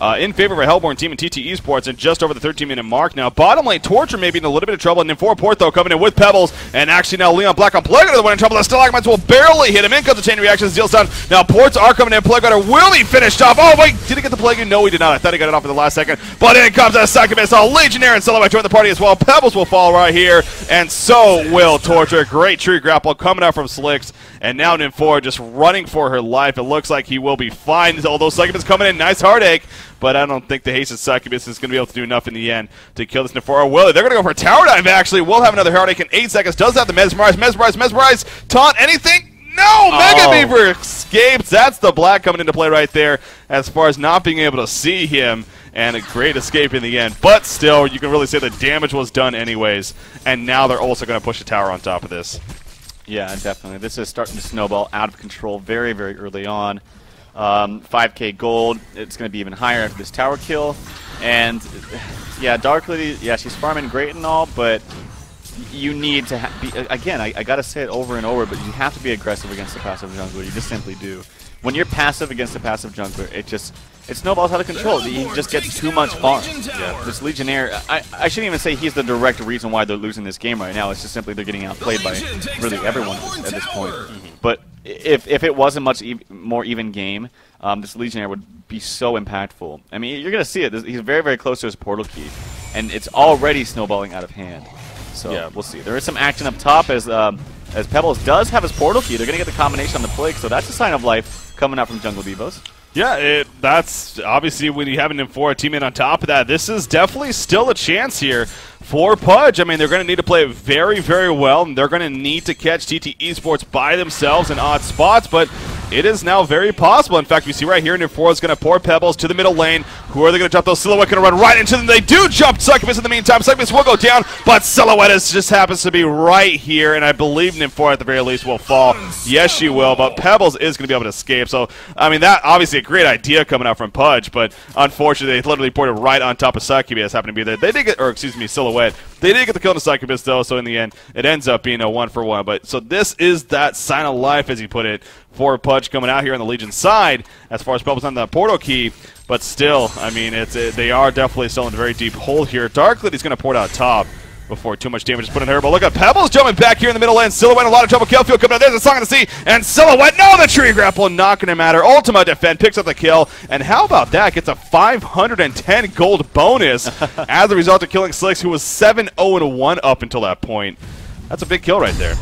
uh, in favor of a Hellborn team in TT Esports and just over the 13 minute mark now. Bottom lane, Torture maybe in a little bit of trouble, and then four Portho coming in with Pebbles, and actually now Leon Black on Plague the one in trouble. The Stalagmites will barely hit him. In comes the chain reaction, deals down. Now Ports are coming in. Plague will be finished off. Oh, wait, did he get the Plague? No, he did not. I thought he got it off in the last second, but in comes a Succubus. All Legionnaire and Silhouette join the party as well. Pebbles will fall right here, and so will Torture. Great tree grapple coming out from Slicks, and now Nymphora just running for her life. It looks like he will be fine, although Succubus coming in. Nice heartache but I don't think the Hasted Succubus is going to be able to do enough in the end to kill this Nymphora. Will They're going to go for a tower dive, actually. We'll have another Heartache in 8 seconds. Does have the Mesmerize, Mesmerize, Mesmerize, Taunt, anything? No! Oh. Mega Beaver escapes. That's the black coming into play right there as far as not being able to see him and a great escape in the end. But still, you can really say the damage was done anyways, and now they're also going to push a tower on top of this. Yeah, definitely. This is starting to snowball out of control very, very early on. Um, 5k gold. It's going to be even higher after this tower kill. And yeah, Dark Lady, yeah, she's farming great and all, but you need to be, again, I, I got to say it over and over, but you have to be aggressive against the passive jungler. You just simply do. When you're passive against the passive jungler, it just it snowballs out of control. He just gets too much farm. Yeah. This Legionnaire, I, I shouldn't even say he's the direct reason why they're losing this game right now. It's just simply they're getting outplayed by really everyone at this point. Mm -hmm. But if, if it was a much ev more even game, um, this Legionnaire would be so impactful. I mean, you're going to see it. He's very, very close to his portal key, and it's already snowballing out of hand. So yeah. we'll see. There is some action up top as um, as Pebbles does have his portal key. They're going to get the combination on the Plague, so that's a sign of life coming out from Jungle Devos. Yeah, it, that's obviously when you have an Nymphora teammate on top of that. This is definitely still a chance here for Pudge. I mean, they're going to need to play very, very well, and they're going to need to catch TT Esports by themselves in odd spots, but it is now very possible. In fact, we see right here, Nymphora is going to pour Pebbles to the middle lane. Who are they going to jump? Those Silhouette going to run right into them. They do jump Succubus in the meantime. Succubus will go down, but Silhouette is, just happens to be right here, and I believe Nymphora at the very least will fall. Yes, she will, but Pebbles is going to be able to escape. So, I mean, that obviously a great idea coming out from Pudge, but unfortunately, they literally ported right on top of Succubus, happened to be there. They did get, or excuse me, Silhouette. They did get the kill on Succubus, though, so in the end, it ends up being a one for one. But so this is that sign of life, as he put it, for Pudge coming out here on the Legion side as far as Pebbles on the portal key. But still, I mean, it's it, they are definitely still in a very deep hole here. Darklit is going to port out top before too much damage is put in her. But look at Pebbles jumping back here in the middle lane. Silhouette a lot of trouble. Kelfield coming out. There's a song of the sea. And Silhouette, no, the tree grapple not going to matter. Ultima defend picks up the kill. And how about that? Gets a 510 gold bonus *laughs* as a result of killing Slicks, who was 7-0-1 up until that point. That's a big kill right there.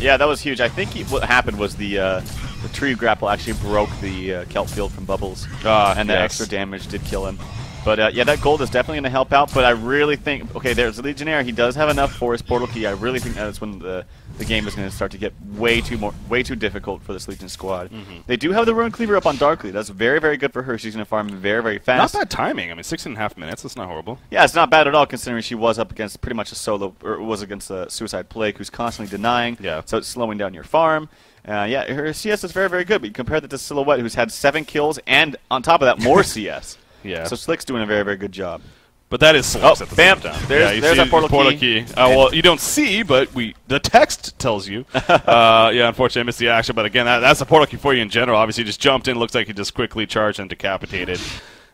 Yeah, that was huge. I think he, what happened was the uh, the tree grapple actually broke the uh, kelp field from Bubbles, uh, and the yes. extra damage did kill him. But uh, yeah, that gold is definitely going to help out. But I really think, okay, there's Legionnaire. He does have enough for his portal key. I really think that's when the the game is going to start to get way too more, way too difficult for this Legion squad. Mm -hmm. They do have the Rune Cleaver up on Darkly. That's very, very good for her. She's going to farm very, very fast. Not bad timing. I mean, six and a half minutes. That's not horrible. Yeah, it's not bad at all considering she was up against pretty much a solo, or was against a Suicide Plague who's constantly denying. Yeah. So it's slowing down your farm. Uh, yeah, her CS is very, very good. But you compare that to Silhouette, who's had seven kills, and on top of that, more *laughs* CS. Yeah. So Slick's doing a very, very good job. But that is oh, at the bam. same time. There's, yeah, there's a portal, portal key. key. Uh, well, you don't see, but we the text tells you. *laughs* uh, yeah, unfortunately, I missed the action. But again, that, that's a portal key for you in general. Obviously, just jumped in. Looks like he just quickly charged and decapitated.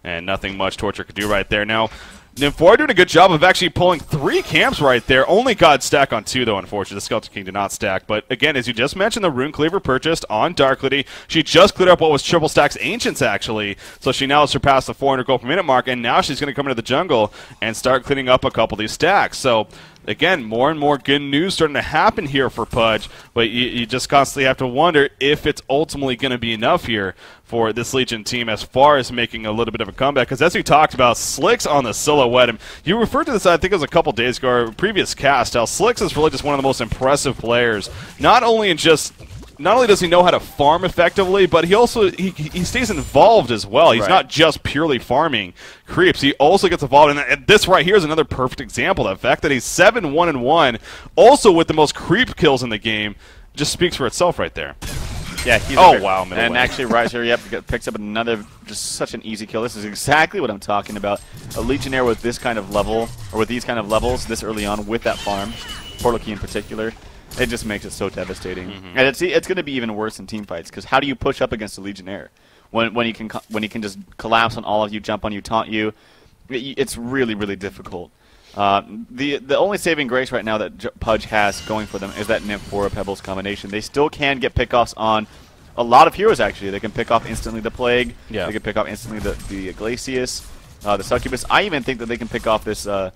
And nothing much Torture could do right there. Now, Nymphora doing a good job of actually pulling three camps right there. Only got stack on two, though, unfortunately. The Skeleton King did not stack. But again, as you just mentioned, the Rune Cleaver purchased on Darklady. She just cleared up what was triple stacks Ancients, actually. So she now surpassed the 400 gold per minute mark, and now she's going to come into the jungle and start cleaning up a couple of these stacks. So again, more and more good news starting to happen here for Pudge, but you, you just constantly have to wonder if it's ultimately going to be enough here for this Legion team as far as making a little bit of a comeback. Because as we talked about, Slicks on the silhouette, you referred to this, I think it was a couple days ago, or previous cast, how Slicks is really just one of the most impressive players, not only in just not only does he know how to farm effectively, but he also he, he stays involved as well. He's right. not just purely farming creeps. He also gets involved, and this right here is another perfect example. The fact that he's seven one and one, also with the most creep kills in the game, just speaks for itself right there. Yeah. He's oh wow! Man. And actually, Riser, yep, picks up another just such an easy kill. This is exactly what I'm talking about. A Legionnaire with this kind of level, or with these kind of levels, this early on with that farm, Portal Key in particular it just makes it so devastating. Mm -hmm. And it's it's going to be even worse in team fights because how do you push up against a Legionnaire when when he can when he can just collapse on all of you, jump on you, taunt you? It's really really difficult. Uh, the the only saving grace right now that J Pudge has going for them is that Nymphora Pebbles combination. They still can get pickoffs on a lot of heroes actually. They can pick off instantly the Plague. Yeah. They can pick off instantly the the Glacius uh, the Succubus. I even think that they can pick off this uh,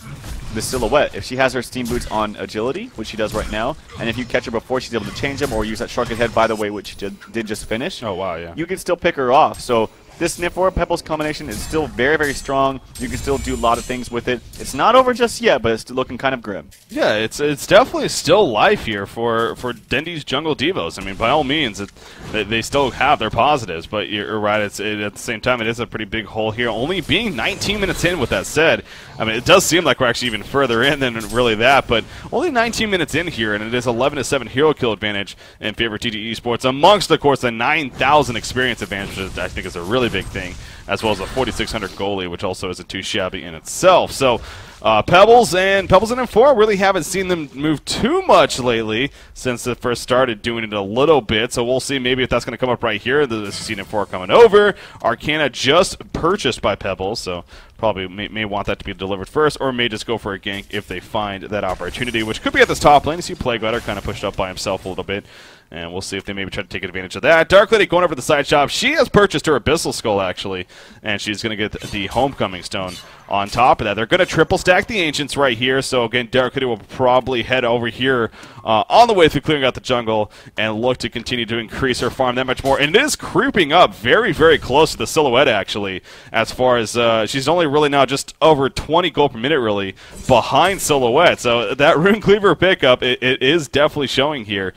this Silhouette. If she has her Steam Boots on Agility, which she does right now, and if you catch her before she's able to change them or use that Shark Head, by the way, which she did, did just finish, oh wow, yeah. you can still pick her off. So this Nymphora Pebbles combination is still very, very strong. You can still do a lot of things with it. It's not over just yet, but it's looking kind of grim. Yeah, it's it's definitely still life here for, for Dendy's Jungle Devos. I mean, by all means, it, they, they still have their positives, but you're right. It's it, at the same time, it is a pretty big hole here. Only being 19 minutes in. With that said, I mean, it does seem like we're actually even further in than really that, but only 19 minutes in here, and it is 11 to 7 hero kill advantage in favor of TT Esports amongst, of course, the 9,000 experience advantage, which I think is a really big thing, as well as a 4600 goalie, which also isn't too shabby in itself. So uh, Pebbles and Pebbles and M4 really haven't seen them move too much lately since they first started doing it a little bit. So we'll see maybe if that's going to come up right here. The scene M4 coming over. Arcana just purchased by Pebbles, so probably may, may, want that to be delivered first, or may just go for a gank if they find that opportunity, which could be at this top lane. You see Plague Rider kind of pushed up by himself a little bit. And we'll see if they maybe try to take advantage of that. Dark Lady going over to the side shop. She has purchased her Abyssal Skull, actually, and she's going to get the Homecoming Stone on top of that. They're going to triple stack the Ancients right here. So, again, Dark Lady will probably head over here uh, on the way through clearing out the jungle and look to continue to increase her farm that much more. And it is creeping up very, very close to the Silhouette, actually, as far as uh, she's only really now just over 20 gold per minute, really, behind Silhouette. So, that Rune Cleaver pickup, it, it is definitely showing here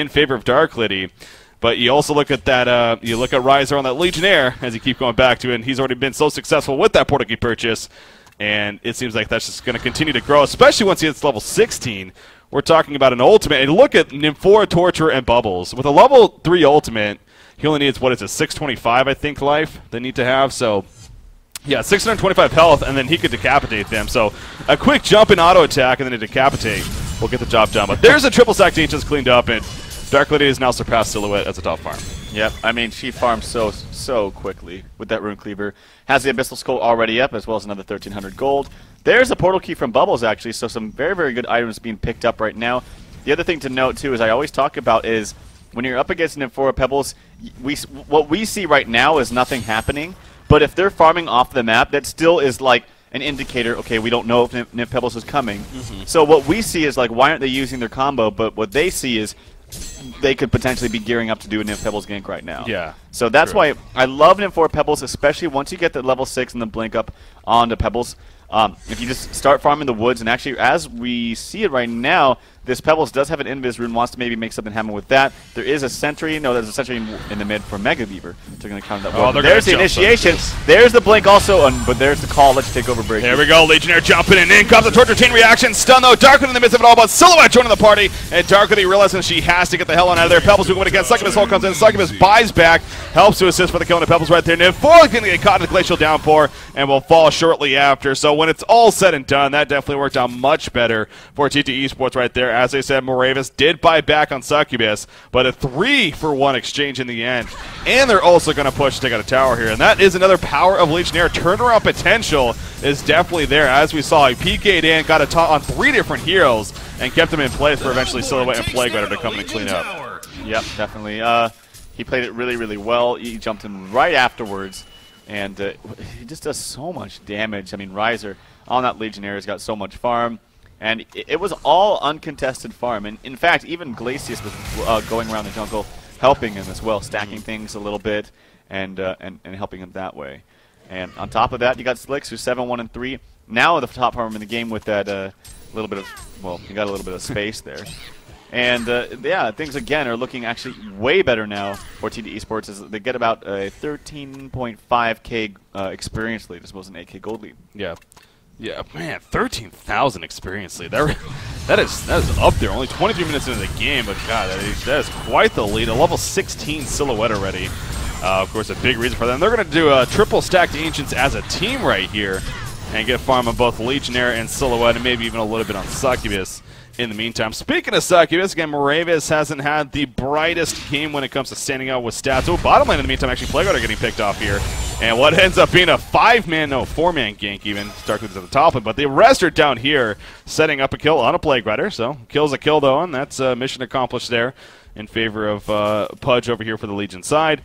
in favor of Dark Lady. But you also look at that. Uh, you look at Riser on that Legionnaire as you keep going back to it, and he's already been so successful with that Portal Key purchase, and it seems like that's just going to continue to grow, especially once he hits level 16. We're talking about an ultimate, and look at Nymphora, Torture, and Bubbles with a level three ultimate. He only needs what is it, 625, I think, life they need to have. So yeah, 625 health, and then he could decapitate them. So a quick jump in auto attack and then a decapitate will get the job done. But there's a triple stack just cleaned up, and Dark Lady has now surpassed Silhouette as a top farm. Yep, I mean, she farms so, so quickly with that Rune Cleaver. Has the Abyssal Skull already up, as well as another 1,300 gold. There's a portal key from Bubbles, actually, so some very, very good items being picked up right now. The other thing to note, too, is I always talk about is when you're up against Nymphora Pebbles, we, what we see right now is nothing happening. But if they're farming off the map, that still is like an indicator, okay, we don't know if Nymph Pebbles is coming. Mm -hmm. So what we see is like, why aren't they using their combo? But what they see is they could potentially be gearing up to do a Nymph Pebbles gank right now. Yeah, So that's true. why I love Nymph 4 Pebbles, especially once you get the level 6 and the blink up onto Pebbles. Um, if you just start farming the woods, and actually, as we see it right now, this Pebbles does have an Invis rune, wants to maybe make something happen with that. There is a Sentry. No, there's a Sentry in, in the mid for Mega Beaver. So they're going to counter that. Oh, there's the initiation. some. There's the blink also, and, but there's the call. Let's take over break. There we go, Legionnaire jumping in. In comes the torture chain reaction. Stun though. Darkwood in the midst of it all, but Silhouette joining the party. And Darkwood realizing she has to get the hell on out of there. Pebbles moving again. Succubus Hold comes in. Succubus buys back. Helps to assist for the kill. And Pebbles right there. Niv 4 going to get caught in the glacial downpour and will fall shortly after. So when it's all said and done, that definitely worked out much better for TT Esports right there. As I said, Moravis did buy back on Succubus, but a three for one exchange in the end. And they're also going to push to out a tower here. And that is another power of Legionnaire. Turnaround potential is definitely there. As we saw, he PK'd in, got a top on three different heroes, and kept them in place for eventually Silhouette and Plague Rider to come in and clean up. Yep, definitely. Uh, he played it really, really well. He jumped in right afterwards, and uh, he just does so much damage. I mean, Riser on that Legionnaire has got so much farm, and it, was all uncontested farm. And in fact, even Glacius was uh, going around the jungle helping him as well, stacking things a little bit and, uh, and and helping him that way. And on top of that, you got Slicks, who's seven one and three. Now the top farm in the game with that uh, little bit of well, you got a little bit of space there. And uh, yeah, things again are looking actually way better now for TT Esports. As they get about a 13.5k uh, experience lead as opposed to an 8k gold lead. Yeah. Yeah, man, 13,000 experience lead. That, *laughs* that, is, that is up there. Only 23 minutes into the game, but God, that is, that is quite the lead. A level 16 silhouette already. Uh, of course, a big reason for them. They're going to do a triple stacked Ancients as a team right here and get farm on both Legionnaire and Silhouette and maybe even a little bit on Succubus in the meantime. Speaking of Succubus, again, Moravis hasn't had the brightest game when it comes to standing out with stats. Oh, bottom lane in the meantime, actually, Plague Rider getting picked off here. And what ends up being a five-man, no, four-man gank even. Darkwood's at the top, but the rest are down here setting up a kill on a Plague Rider. So, kill's a kill, though, and that's uh, mission accomplished there in favor of uh, Pudge over here for the Legion side.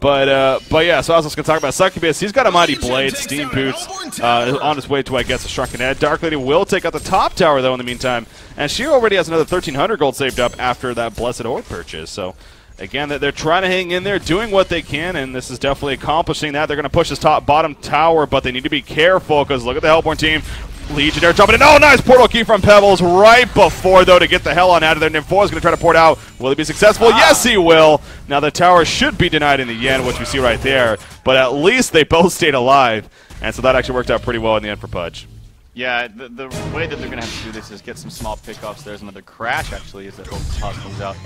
But uh, but yeah, so I was just gonna talk about Succubus. He's got a mighty blade, steam boots, uh, on his way to I guess a shrunken head. Dark Lady will take out the top tower though in the meantime, and she already has another 1300 gold saved up after that blessed oath purchase. So again, they're trying to hang in there, doing what they can, and this is definitely accomplishing that. They're gonna push this top bottom tower, but they need to be careful because look at the Hellbourne team. Legionnaire jumping in. Oh, nice portal key from Pebbles right before, though, to get the hell on out of there. 4 is going to try to port out. Will he be successful? Ah. Yes, he will. Now, the tower should be denied in the end, which we see right there. But at least they both stayed alive. And so that actually worked out pretty well in the end for Pudge. Yeah, the, the way that they're going to have to do this is get some small pickoffs. There's another crash, actually, as the toss comes out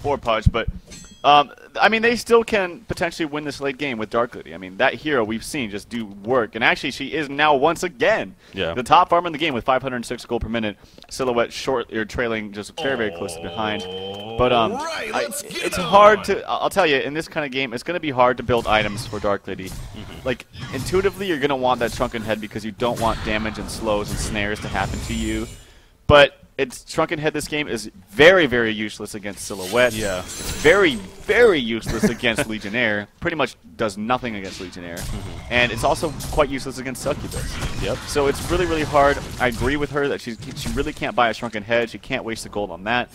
for Pudge. But, um, I mean, they still can potentially win this late game with Dark Lady. I mean, that hero we've seen just do work. And actually, she is now, once again, Yeah. the top farmer in the game with 506 gold per minute. Silhouette short, or trailing just very, very close behind. But um, Alright, I, it's on. hard to, I'll tell you, in this kind of game, it's going to be hard to build items for Dark Lady. Mm-hmm. Like, intuitively, you're going to want that Shrunken Head because you don't want damage and slows and snares to happen to you. But it's Shrunken Head this game is very, very useless against Silhouette. Yeah. It's very, very useless *laughs* against Legionnaire. Pretty much does nothing against Legionnaire. And it's also quite useless against Succubus. Yep. So it's really, really hard. I agree with her that she she really can't buy a Shrunken Head. She can't waste the gold on that.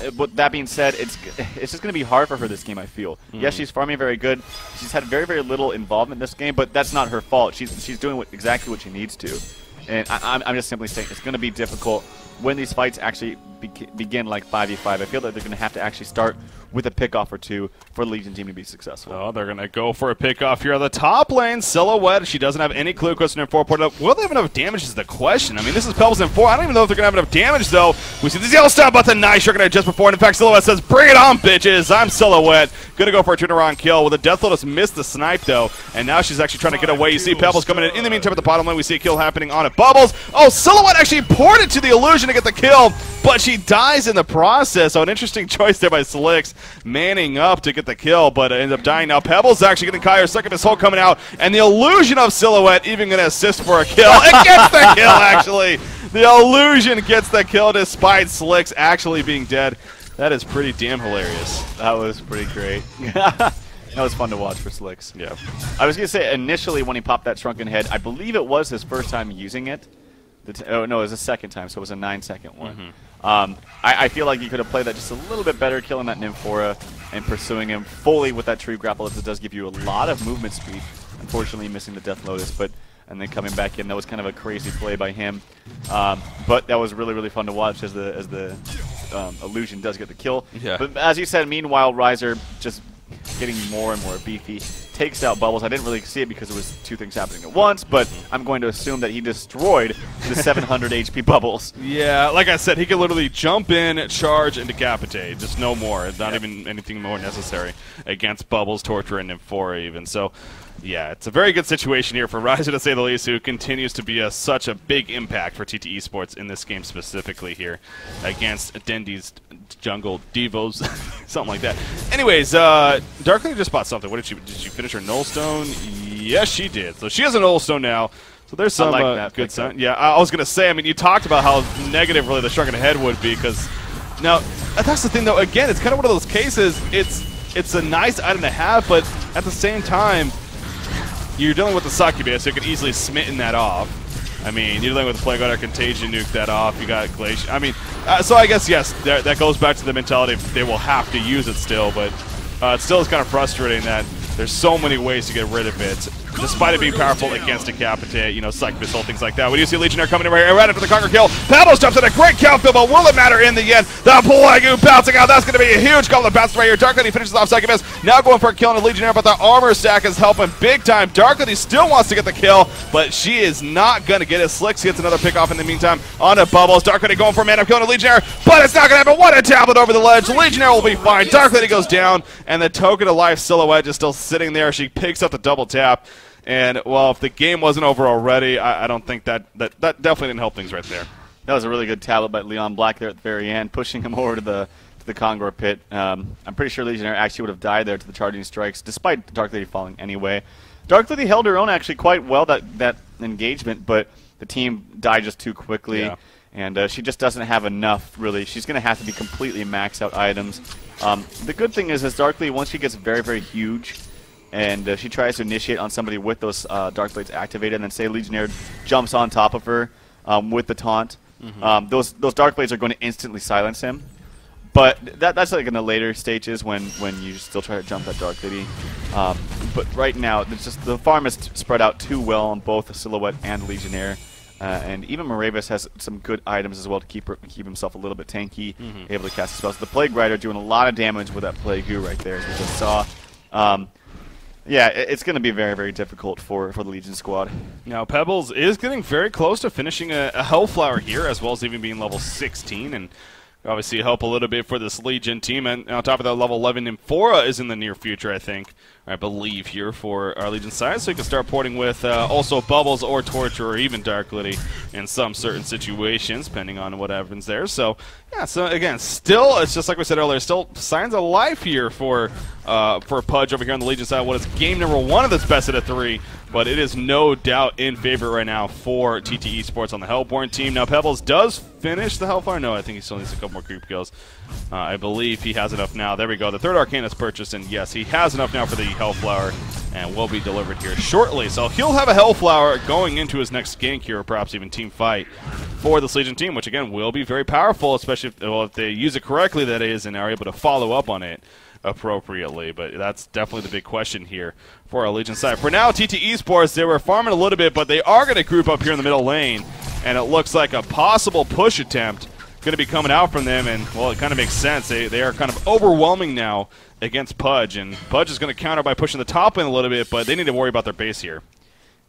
Uh, But that being said, it's it's just going to be hard for her this game. I feel. Yes, she's farming very good. She's had very, very little involvement in this game, but that's not her fault. She's she's doing what, exactly what she needs to. And I, I'm, I'm just simply saying it's going to be difficult when these fights actually begin like 5v5. I feel that they're going to have to actually start with a pickoff or two for the Legion team to be successful. Oh, they're going to go for a pickoff here on the top lane. Silhouette, she doesn't have any clue. Question in four port up. Will they have enough damage is the question. I mean, this is Pebbles in four. I don't even know if they're going to have enough damage, though. We see this yellow stun button. Nice. You're going to just before. And in fact, Silhouette says, bring it on, bitches. I'm Silhouette. Going to go for a turnaround kill. With a Death Lotus missed the snipe, though. And now she's actually trying to get away. You see Pebbles coming in. In the meantime, at the bottom lane, we see a kill happening on it. Bubbles. Oh, Silhouette actually ported to the illusion to get the kill, but she dies in the process. So an interesting *laughs* choice there by Slicks. Manning up to get the kill, but ends up dying now. Pebbles actually getting Kyer second his hole coming out, and the illusion of Silhouette even going to assist for a kill. It gets the *laughs* kill, actually. The illusion gets the kill despite Slicks actually being dead. That is pretty damn hilarious. That was pretty great. *laughs* that was fun to watch for Slicks. Yeah. I was gonna say initially when he popped that shrunken head, I believe it was his first time using it. Oh no, it was a second time, so it was a nine-second one. Mm-hmm. Um, I, I feel like you could have played that just a little bit better, killing that Nymphora and pursuing him fully with that tree grapple, as it does give you a lot of movement speed. Unfortunately, missing the Death Lotus, but and then coming back in, that was kind of a crazy play by him. Um, but that was really really fun to watch as the as the um, illusion does get the kill. Yeah. But as you said, meanwhile, Riser just getting more and more beefy. Takes out Bubbles. I didn't really see it because it was two things happening at once, but mm-hmm. I'm going to assume that he destroyed the 700 HP Bubbles. Yeah, like I said, he could literally jump in, charge, and decapitate. Just no more. Not even anything more necessary against Bubbles, Torture, and Nymphora even. So, yeah, it's a very good situation here for *laughs* Riser, to say the least, who continues to be a, such a big impact for TT Esports in this game specifically here against Dendi's Jungle Devos, *laughs* something like that. Anyways, uh, Dark Lady just bought something. What did she? Did she finish her Null Stone? Yes, she did. So she has a Null Stone now. So there's some like uh, that good sign. Yeah, I I was gonna say. I mean, you talked about how negative really the shrunken head would be because now that's the thing though. Again, it's kind of one of those cases. It's it's a nice item to have, but at the same time, you're dealing with the succubus, so you could easily smitten that off. I mean, you're dealing with the Plague Rider Contagion, nuke that off. You got Glacius. I mean, uh, so I guess yes, that, that goes back to the mentality they will have to use it still, but uh, it still is kind of frustrating that there's so many ways to get rid of it, despite it being powerful against Decapitate, you know, Succubus, whole things like that. We do see Legionnaire coming in right here, right after the Kongor kill. Pablo jumps in a great count fill, but will it matter in the end? The Plague bouncing out. That's going to be a huge couple of bounces right here. Dark Lady finishes off Succubus. Now going for a kill on a Legionnaire, but the armor stack is helping big time. Dark Lady still wants to get the kill, but she is not going to get it. Slicks gets another pick off in the meantime on a Bubbles. Dark Lady going for a man up killing the Legionnaire, but it's not going to happen. What a tablet over the ledge. Legionnaire will be fine. Dark Lady goes down, and the token of life silhouette is still sitting there. She picks up the double tap. And well, if the game wasn't over already, I, I don't think that, that that definitely didn't help things right there. That was a really good tablet by Leon Black there at the very end, pushing him *laughs* over to the to the Kongor pit. Um, I'm pretty sure Legionnaire actually would have died there to the charging strikes, despite Dark Lady falling anyway. Dark Lady held her own actually quite well that that engagement, but the team died just too quickly. Yeah. And uh, she just doesn't have enough, really. She's going to have to be completely maxed out items. Um, the good thing is, is Dark Lady, once she gets very, very huge, and uh, she tries to initiate on somebody with those uh, Dark Blades activated, and then say Legionnaire jumps on top of her um, with the taunt, um, those those Dark Blades are going to instantly silence him. But that, that's like in the later stages when, when you still try to jump that Dark Lady. Um, but right now, just the farm is spread out too well on both Silhouette and Legionnaire. Uh, and even Moravis has some good items as well to keep her, keep himself a little bit tanky, able to cast spells. The Plague Rider doing a lot of damage with that Plague Goo right there, as we just saw. Um, yeah, it's going to be very, very difficult for, for the Legion squad. Now, Pebbles is getting very close to finishing a, a Hellflower here, as well as even being level 16, and obviously help a little bit for this Legion team. And on top of that, level 11 Nymphora is in the near future, I think, I believe, here for our Legion side. So you can start porting with uh, also Bubbles or Torture or even Dark Lady in some certain situations, depending on what happens there. So, yeah, so again, still, it's just like we said earlier, still signs of life here for uh, for Pudge over here on the Legion side. What is game number one of this best of the three, but it is no doubt in favor right now for TT Esports on the Hellbourne team. Now, Pebbles does finish the Hellfire. No, I think he still needs a couple more creep kills. Uh, I believe he has enough now. There we go. The third Arcane is purchased, and yes, he has enough now for the Hellflower, and will be delivered here shortly. So he'll have a Hellflower going into his next gank here, or perhaps even team fight for this Legion team, which again will be very powerful, especially if, well, if they use it correctly, that is, and are able to follow up on it appropriately. But that's definitely the big question here for our Legion side. For now, TT Esports, they were farming a little bit, but they are going to group up here in the middle lane, and it looks like a possible push attempt going to be coming out from them, and well, it kind of makes sense. They, they are kind of overwhelming now against Pudge, and Pudge is going to counter by pushing the top lane a little bit, but they need to worry about their base here.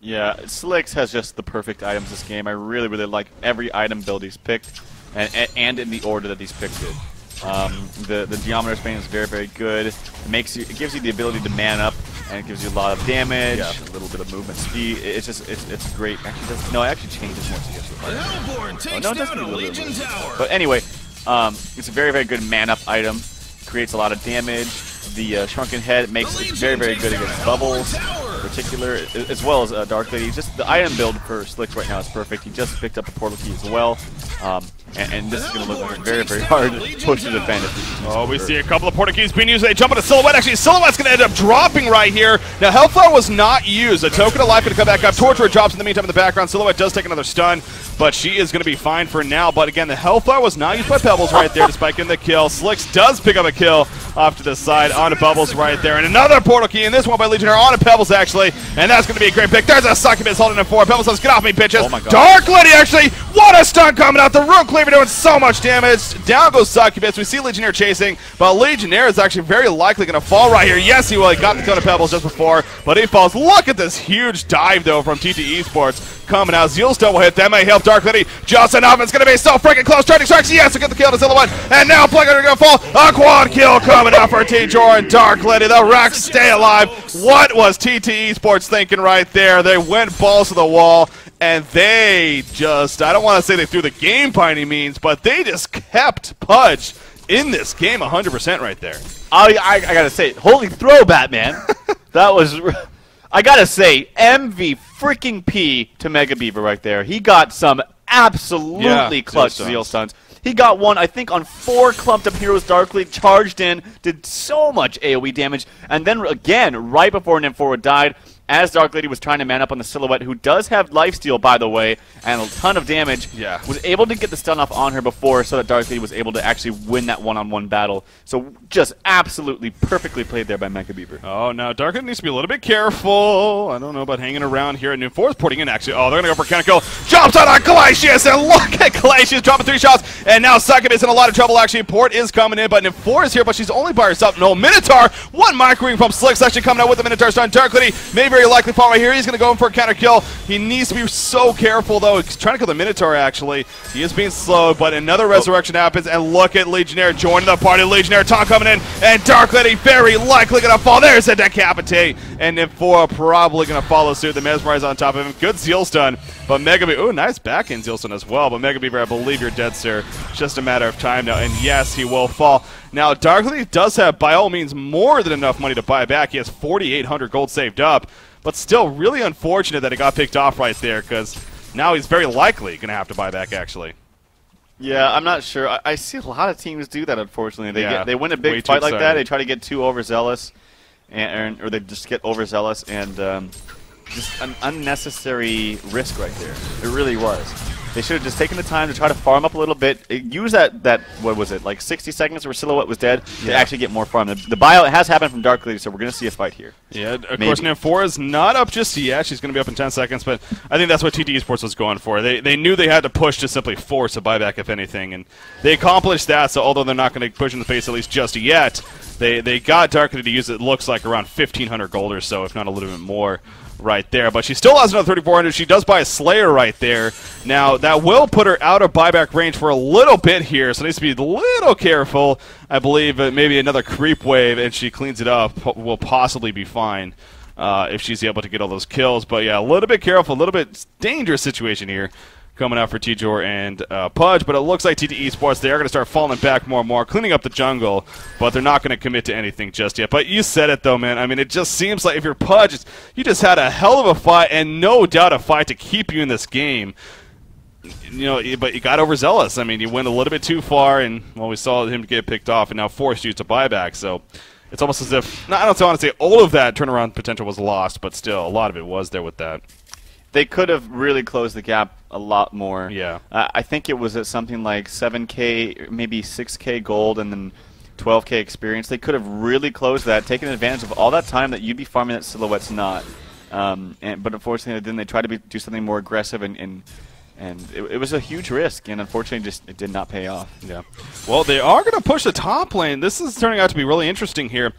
Yeah, Slicks has just the perfect items this game. I really, really like every item build he's picked, and, and, and in the order that he's picked it. Um, the the Geometer's Bane is very, very good. It makes you, it gives you the ability to man up, and it gives you a lot of damage, Yeah. a little bit of movement speed. It's just, it's, it's great. Actually, does, no, it actually changes once you get to the fight. Hellbourne takes no, it doesn't down a really Legion really. tower. But anyway, um, it's a very, very good man up item. Creates a lot of damage. The uh, Shrunken Head makes it very, very good against bubbles, Tower. particular, as well as uh, Dark Lady. Just the item build for Slicks right now is perfect. He just picked up a portal key as well, um, and, and this is going to look like a very, very hard push to defend. Oh, we see a couple of porta keys being used. They jump into Silhouette. Actually, Silhouette's going to end up dropping right here. Now, Hellflower was not used. A token of life going to come back up. Torture drops in the meantime in the background. Silhouette does take another stun. but she is going to be fine for now. But again, the Hellfire was not used by Pebbles right there, despite getting the kill. Slicks does pick up a kill off to the side onto Bubbles right there. And another portal key, and this one by Legionnaire onto Pebbles, actually. And that's going to be a great pick. There's a succubus holding it for. Pebbles says, get off me, bitches. Oh. Dark Lady, actually. What a stun coming out. The Rune Cleaver doing so much damage. Down goes Succubus. We see Legionnaire chasing, but Legionnaire is actually very likely going to fall right here. Yes, he will. He got the kill to Pebbles just before, but he falls. Look at this huge dive, though, from TT Esports coming out. Zealstone will hit. That may help Dark Lady enough. It's going to be so freaking close. Charging Strikes, yes, to get the kill to Silhouette. And now Plugger going to fall. A quad kill coming out for T-Jor and Dark Lady. The Rex stay alive. What was TT Esports thinking right there? They went balls to the wall and they just, I don't want to say they threw the game by any means, but they just kept Pudge in this game 100% right there. I, I, I gotta say, holy throw, Batman. *laughs* that was. I gotta say, MV freaking P to Mega Beaver right there. He got some absolutely Yeah, clutch zeal stuns. He got one, I think, on four clumped up heroes darkly, charged in, did so much AoE damage, and then again, right before Nymphora died, as Dark Lady was trying to man up on the Silhouette, who does have lifesteal, by the way, and a ton of damage, Yeah. was able to get the stun off on her before so that Dark Lady was able to actually win that one-on-one battle. So just absolutely perfectly played there by Mega Beaver. Oh, now Darkwood needs to be a little bit careful. I don't know about hanging around here at New Forest, porting in actually. Oh, they're going to go for Kaneko. Jumps out on Glacius, and look at Glacius dropping three shots. And now Succubus in a lot of trouble, actually. Port is coming in, but New is here, but she's only by herself. No, Minotaur, one microwing from Slicks actually coming out with the Minotaur stun. Dark Lady may very likely fall right here. He's going to go in for a counter kill. He needs to be so careful, though. He's trying to kill the Minotaur, actually. He is being slowed, but another oh. resurrection happens, and look at Legionnaire joining the party. Legionnaire Tom coming in, and Dark Lady very likely going to fall. There's a decapitate, and Nymphora probably going to follow suit. The Mesmerize on top of him. Good Zeal stun, but Mega Beaver, ooh, nice back end Zeal stun as well. But Mega Beaver, I believe you're dead, sir. It's just a matter of time now, and yes, he will fall. Now, Dark Lady does have, by all means, more than enough money to buy back. He has 4,800 gold saved up, but still really unfortunate that it got picked off right there, because now he's very likely going to have to buy back, actually. Yeah, I'm not sure. I, I see a lot of teams do that. Unfortunately, they Yeah, get, they win a big fight like that. They try to get too overzealous, and or they just get overzealous and um, just an unnecessary risk right there. It really was. They should have just taken the time to try to farm up a little bit. uh, Use that that what was it like 60 seconds where Silhouette was dead to actually get more farm. The, the buyout has happened from Dark Lady, so we're going to see a fight here. Yeah, of Maybe. course, Nymphora's not up just yet. She's going to be up in 10 seconds, but I think that's what TT Esports was going for. They, they knew they had to push to simply force a buyback, if anything, and they accomplished that, so although they're not going to push in the face at least just yet, they, they got Darkly to use it looks like around 1,500 gold or so, if not a little bit more. Right there, but she still has another 3,400. She does buy a Slayer right there. Now, that will put her out of buyback range for a little bit here, so needs to be a little careful. I believe maybe another creep wave, and she cleans it up, will possibly be fine uh, if she's able to get all those kills. But yeah, a little bit careful, a little bit dangerous situation here coming out for T-Jor and uh, Pudge. But it looks like TT Esports, they are going to start falling back more and more, cleaning up the jungle, but they're not going to commit to anything just yet. But you said it though, man. I mean, it just seems like if you're Pudge, you just had a hell of a fight and no doubt a fight to keep you in this game you know, but you got overzealous. I mean, you went a little bit too far, and well, we saw him get picked off, and now forced you to buy back, So it's almost as if I don't want to say all of that turnaround potential was lost, but still a lot of it was there with that. They could have really closed the gap a lot more. Yeah. Uh, I think it was at something like 7K, maybe 6K gold, and then 12K experience. They could have really closed that, taken advantage of all that time that you'd be farming that Silhouette's not. Um, and, but unfortunately, then they tried to be, do something more aggressive, and, and, and it, it was a huge risk, and unfortunately, just it did not pay off. Yeah. Well, they are going to push the top lane. This is turning out to be really interesting here.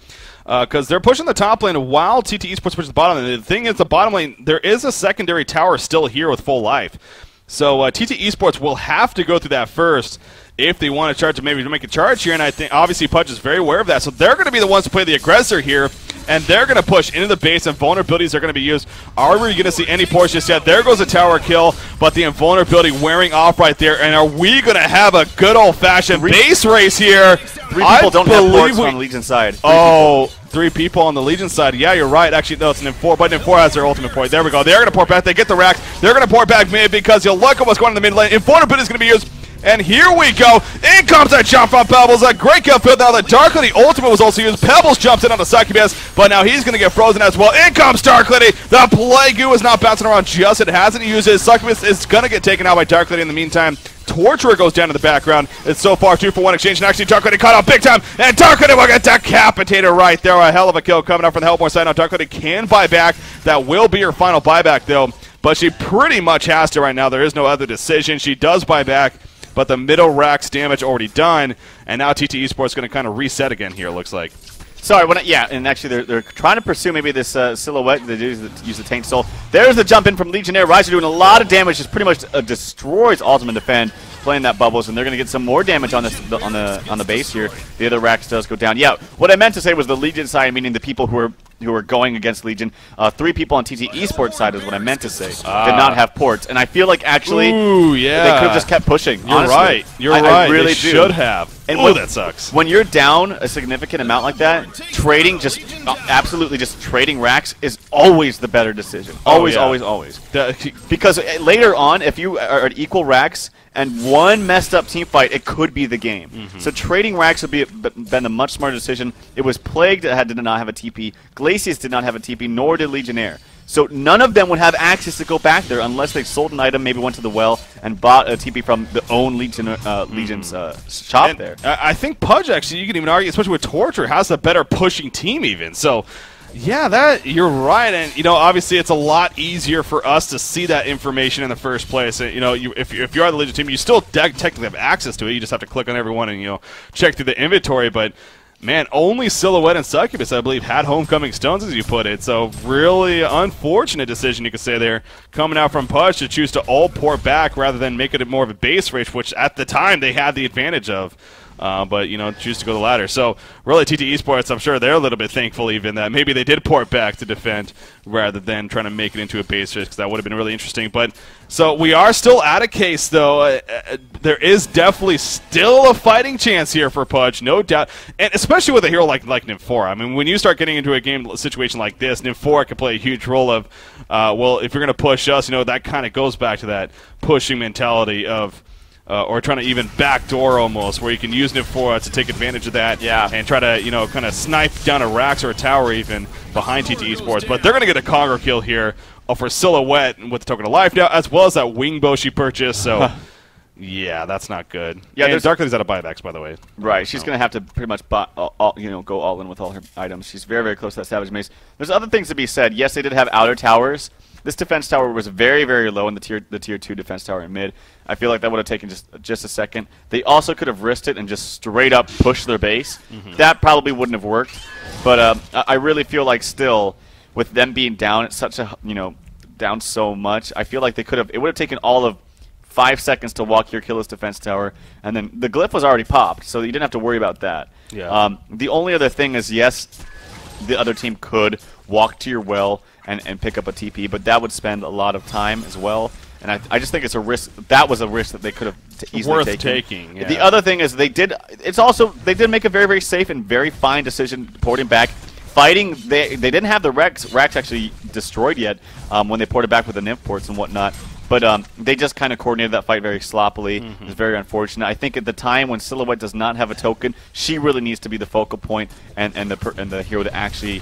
Because they're pushing the top lane while TT Esports pushes the bottom lane. The thing is, the bottom lane, there is a secondary tower still here with full life. So uh, TT Esports will have to go through that first if they want to charge to maybe make a charge here. And I think obviously Pudge is very aware of that. So they're going to be the ones to play the aggressor here. And they're going to push into the base, and vulnerabilities are going to be used. Are we going to see any ports just yet? There goes a tower kill, but the invulnerability wearing off right there. And are we going to have a good old fashioned base race here? Three I people don't have ports we- on Legion side. Three Oh, three people on the Legion side. Yeah, you're right. Actually, no, it's an M4, but M4 has their ultimate point. There we go. They're going to port back. They get the racks. They're going to port back mid because you'll look at what's going on in the mid lane. Invulnerability is going to be used. And here we go. In comes that jump from Pebbles. A great kill field. Now the Dark Lady ultimate was also used. Pebbles jumps in on the Succubus, but now he's going to get frozen as well. In comes Dark Lady. The Plague is not bouncing around just. It hasn't used it. Succubus is going to get taken out by Dark Lady in the meantime. Torturer goes down to the background. It's so far two for one exchange. And actually, Dark Lady caught out big time. And Dark Lady will get decapitated right there. A hell of a kill coming up from the Hellbourne side. Now Dark Lady can buy back. That will be her final buyback, though. But she pretty much has to right now. There is no other decision. She does buy back but the middle rack's damage already done, and now TT Esports going to kind of reset again here, it looks like. Sorry, when I, yeah, and actually they're, they're trying to pursue maybe this uh, silhouette. They use the, use the Taint Soul. There's the jump in from Legionnaire. Riser doing a lot of damage. Just pretty much uh, destroys Ultimate Defend playing that bubbles, and they're going to get some more damage on the on the on the base here. The other racks does go down. Yeah, what I meant to say was the Legion side, meaning the people who are who are going against Legion. Uh, three people on TT Esports side is what I meant to say. Ah. Did not have ports, and I feel like actually Ooh, yeah. they could have just kept pushing. You're honestly. right. You're I, right. I really they do. should have. And oh, when, that sucks. When you're down a significant amount like that, trading just absolutely just trading racks is always the better decision. Always, oh, yeah. always, always. because uh, later on, if you are at equal racks and one messed up team fight, it could be the game. Mm -hmm. So trading racks would be been a much smarter decision. It was plagued that had, did not have a TP. Glacius did not have a TP, nor did Legionnaire. So none of them would have access to go back there unless they sold an item, maybe went to the well, and bought a TP from the own Legion, uh. Legion's uh, shop and there. I think Pudge, actually, you can even argue, especially with Torture, has a better pushing team even. So yeah, that you're right, and you know, obviously, it's a lot easier for us to see that information in the first place. You know, you, if you, if you are the Legion team, you still technically have access to it. You just have to click on everyone and you know check through the inventory. But man, only Silhouette and Succubus, I believe, had homecoming stones, as you put it. So really unfortunate decision, you could say there, coming out from Pudge to choose to all pour back rather than make it more of a base race, which at the time they had the advantage of. Uh, but you know choose to go the ladder. So really, TT Esports, I'm sure they're a little bit thankful even that maybe they did port back to defend rather than trying to make it into a base risk. That would have been really interesting. But so we are still at a case though. Uh, uh, there is definitely still a fighting chance here for Pudge, no doubt, and especially with a hero like like Nymphora. I mean, when you start getting into a game situation like this, Nymphora can play a huge role of, uh, well, if you're going to push us, you know that kind of goes back to that pushing mentality of uh, or trying to even backdoor almost, where you can use Nymphora to take advantage of that yeah. and try to, you know, kind of snipe down a Rax or a tower even behind TT Esports. But they're going to get a Kongor kill here uh, for Silhouette with the Token of Life now, as well as that Wing Bow she purchased. So, yeah, that's not good. Yeah, and there's Darkly's out of buybacks, by the way. Right, she's going to have to pretty much buy, all, all, you know, go all in with all her items. She's very, very close to that Savage Mace. There's other things to be said. Yes, they did have outer towers, this defense tower was very, very low in the tier the tier two defense tower in mid. I feel like that would have taken just just a second. They also could have risked it and just straight up pushed their base. Mm -hmm. That probably wouldn't have worked. But uh, I really feel like still, with them being down at such a you know down so much, I feel like they could have. It would have taken all of five seconds to walk your kill this defense tower, and then the glyph was already popped, so you didn't have to worry about that. Yeah. Um, the only other thing is, yes, the other team could walk to your well and, and pick up a TP, but that would spend a lot of time as well. And I, I just think it's a risk. That was a risk that they could have easily worth taken. taking. Yeah. The other thing is they did. It's also they did make a very very safe and very fine decision porting back. Fighting, they they didn't have the Rex Rex actually destroyed yet um, when they ported back with the Nymph ports and whatnot. But um, they just kind of coordinated that fight very sloppily. Mm -hmm. It's very unfortunate. I think at the time when Silhouette does not have a token, she really needs to be the focal point and, and the and the hero to actually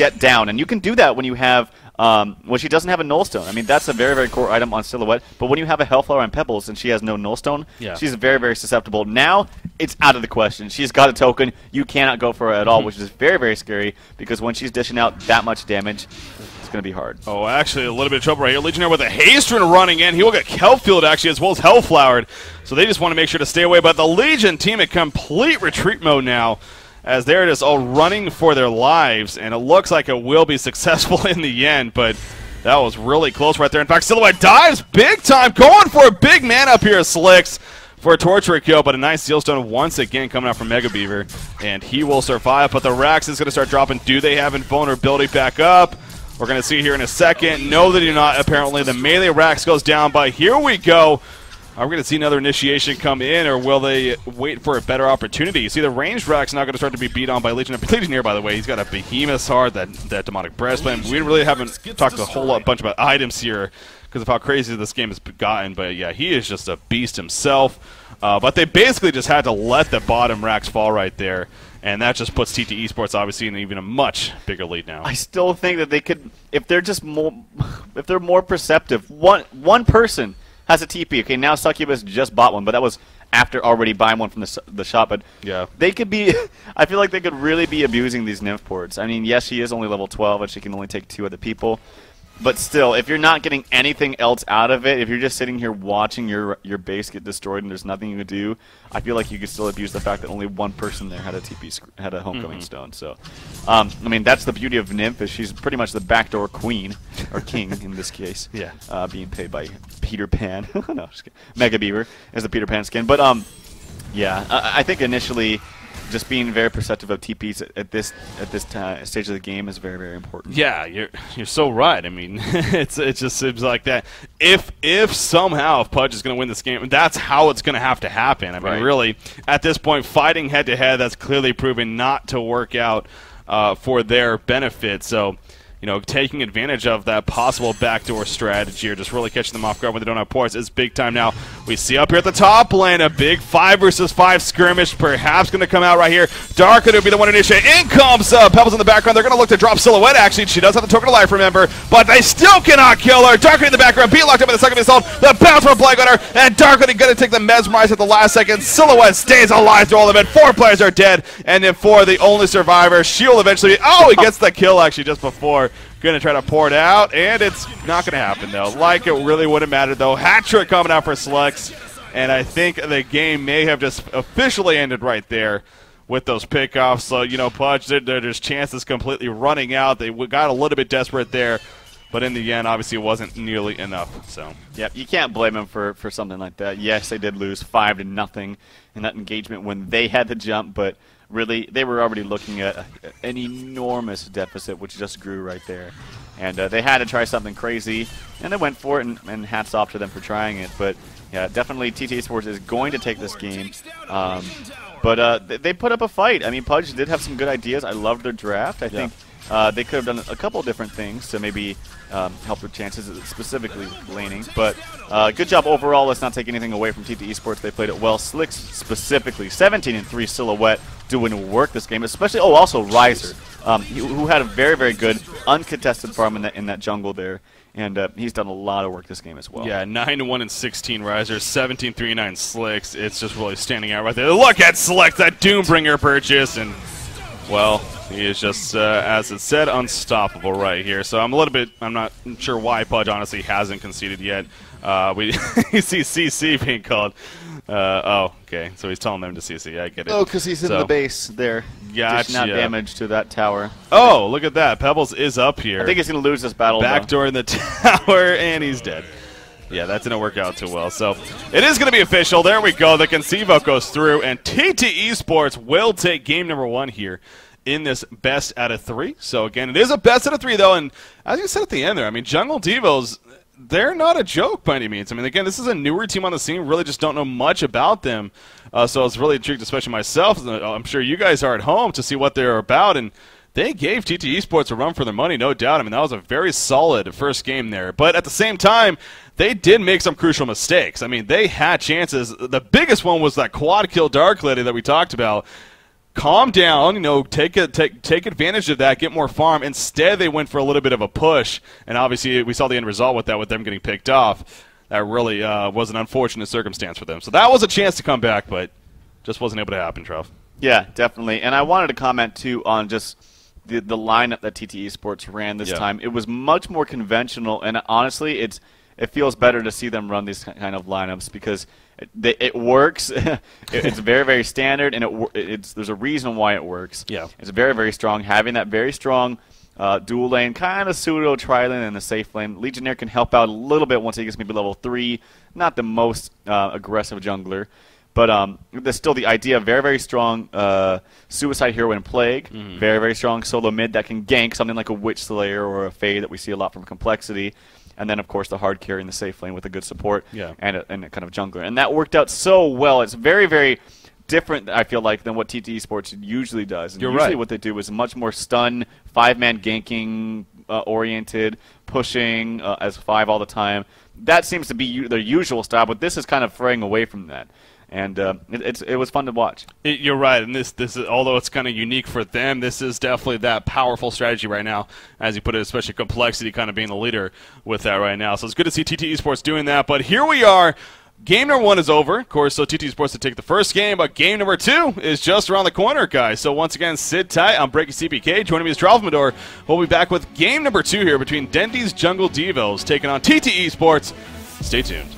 get down. And you can do that when you have um, when she doesn't have a nullstone. I mean, that's a very, very core item on Silhouette. But when you have a Hellflower and Pebbles and she has no nullstone, yeah. she's very, very susceptible. Now, it's out of the question. She's got a token. You cannot go for her at all, which is very, very scary because when she's dishing out that much damage, it's going to be hard. Oh, actually, a little bit of trouble right here. Legionnaire with a haste rune running in. He will get Kelpfield, actually, as well as Hellflowered. So they just want to make sure to stay away. But the Legion team in complete retreat mode now as they're just all running for their lives, and it looks like it will be *laughs* successful in the end, but that was really close right there. In fact, Silhouette dives big time, going for a big man up here, Slicks, for a torture kill, but a nice Sealstone once again coming out from Mega Beaver, and he will survive, but the Rax is going to start dropping. Do they have invulnerability back up? We're going to see here in a second. No, they do not, apparently. The melee Rax goes down, but here we go. Are we going to see another initiation come in, or will they wait for a better opportunity? You see, the ranged rack's now going to start to be beat on by Legion. Legion here, by the way, he's got a Behemoth Heart, that, that Demonic Breastplate. We really haven't talked a whole lot, bunch about items here because of how crazy this game has gotten. But yeah, he is just a beast himself. Uh, but they basically just had to let the bottom racks fall right there, and that just puts TT Esports obviously in even a much bigger lead now. I still think that they could, if they're just more, *laughs* if they're more perceptive. One one person has a TP. Okay, now Succubus just bought one, but that was after already buying one from the, the shop. But yeah, they could be. *laughs* I feel like they could really be abusing these nymph ports. I mean, yes, she is only level 12, and she can only take two other people. But still, if you're not getting anything else out of it, if you're just sitting here watching your your base get destroyed and there's nothing you can do, I feel like you could still abuse the fact that only one person there had a TP had a homecoming mm -hmm. stone. So, um, I mean, that's the beauty of Nymph is she's pretty much the backdoor queen *laughs* or king in this case. Yeah, uh, being paid by Peter Pan. *laughs* no, Mega Beaver is the Peter Pan skin. But um, yeah, I, I think initially just being very perceptive of TPs at, this at this stage of the game is very very important. Yeah, you're you're so right. I mean, *laughs* it's it just seems like that. If if somehow if Pudge is going to win this game, that's how it's going to have to happen. I mean, right. really, at this point, fighting head to head, that's clearly proven not to work out uh, for their benefit. So you know, taking advantage of that possible backdoor strategy or just really catching them off guard when they don't have ports is big time now. We see up here at the top lane a big five versus five skirmish perhaps going to come out right here. Darker to be the one initiate. In comes uh, Pebbles in the background. They're going to look to drop Silhouette actually. She does have the token of life, remember, but they still cannot kill her. Darker in the background, being locked up in the second assault. The bounce from Gunner, and Darker going to take the mesmerize at the last second. Silhouette stays alive through all of it. Four players are dead, and then four, the only survivor. She'll eventually. Oh, he gets the kill actually just before. Going to try to pour it out, and it's not going to happen, though. Like it really would have mattered, though. Hat trick coming out for Slicks, and I think the game may have just officially ended right there with those pickoffs. So, you know, Pudge, there's chances completely running out. They got a little bit desperate there. But in the end, obviously, it wasn't nearly enough. So, yeah, you can't blame them for, for something like that. Yes, they did lose five to nothing in that engagement when they had to jump, but really they were already looking at an enormous deficit, which just grew right there. And uh, they had to try something crazy, and they went for it, and, and, hats off to them for trying it. But yeah, definitely TT Sports is going to take this game. Um, but uh, they put up a fight. I mean, Pudge did have some good ideas. I loved their draft. I yeah. think uh, they could have done a couple different things to maybe um, help their chances, specifically laning. But uh, good job overall. Let's not take anything away from TT Esports. They played it well. Slicks specifically, 17 and 3 silhouette doing work this game, especially. Oh, also Riser, um, who had a very very good uncontested farm in that in that jungle there. And uh, he's done a lot of work this game as well. Yeah, 9 to 1 and 16 risers, 17 3 9 slicks. It's just really standing out right there. Look at Slicks, that Doombringer purchase, and well, he is just, uh, as it said, unstoppable right here. So I'm a little bit, I'm not sure why Pudge honestly hasn't conceded yet. Uh, we *laughs* see CC being called. Uh, oh, okay. So he's telling them to CC. I get it. Oh, because he's so, in the base there. Gotcha. Not damage to that tower. Oh, look at that. Pebbles is up here. I think he's going to lose this battle. Backdoor in the *laughs* tower, and he's dead. Yeah, that didn't work out too well. So it is going to be official. There we go. The Conceivo goes through, and TT Esports will take game number one here in this best out of three. So again, it is a best out of three though, and as you said at the end there, I mean, Jungle Devos, they're not a joke by any means. I mean, again, this is a newer team on the scene. Really, just don't know much about them. Uh, so I was really intrigued, especially myself. I'm sure you guys are at home to see what they're about and they gave TT Esports a run for their money, no doubt. I mean, that was a very solid first game there. But at the same time, they did make some crucial mistakes. I mean, they had chances. The biggest one was that quad kill Dark Lady that we talked about. Calm down, you know, take a, take take advantage of that, get more farm. Instead, they went for a little bit of a push, and obviously we saw the end result with that, with them getting picked off. That really uh, was an unfortunate circumstance for them. So that was a chance to come back, but just wasn't able to happen, Trev. Yeah, definitely. And I wanted to comment too on just the the lineup that TT Esports ran this yeah. time. It was much more conventional, and honestly, it's it feels better to see them run these kind of lineups because it, it works. *laughs* it's very very standard, and it it's there's a reason why it works. Yeah, it's very very strong. Having that very strong. Uh, dual lane, kind of pseudo tri lane and the safe lane. Legionnaire can help out a little bit once he gets maybe level three. Not the most uh, aggressive jungler, but um, there's still the idea of very, very strong uh, Suicide Hero and Plague. Mm-hmm. Very, very strong solo mid that can gank something like a Witch Slayer or a Fade that we see a lot from Complexity. And then, of course, the hard carry in the safe lane with a good support yeah. and, a, and a kind of jungler. And that worked out so well. It's very, very different. I feel like than what TT Sports usually does. And You're usually right. what they do is much more stun, five man ganking uh, oriented, pushing uh, as five all the time. That seems to be u- their usual style, but this is kind of fraying away from that. And uh, it, it was fun to watch. It, you're right, and this this is, although it's kind of unique for them, this is definitely that powerful strategy right now, as you put it, especially complexity kind of being the leader with that right now. So it's good to see TT Esports doing that. But here we are. Game number one is over, of course. So TT Sports to take the first game, but game number two is just around the corner, guys. So once again, sit tight. I'm Breaking CPK. Joining me is Charles Mador. We'll be back with game number two here between Dendy's Jungle Devils taking on TT Esports. Stay tuned.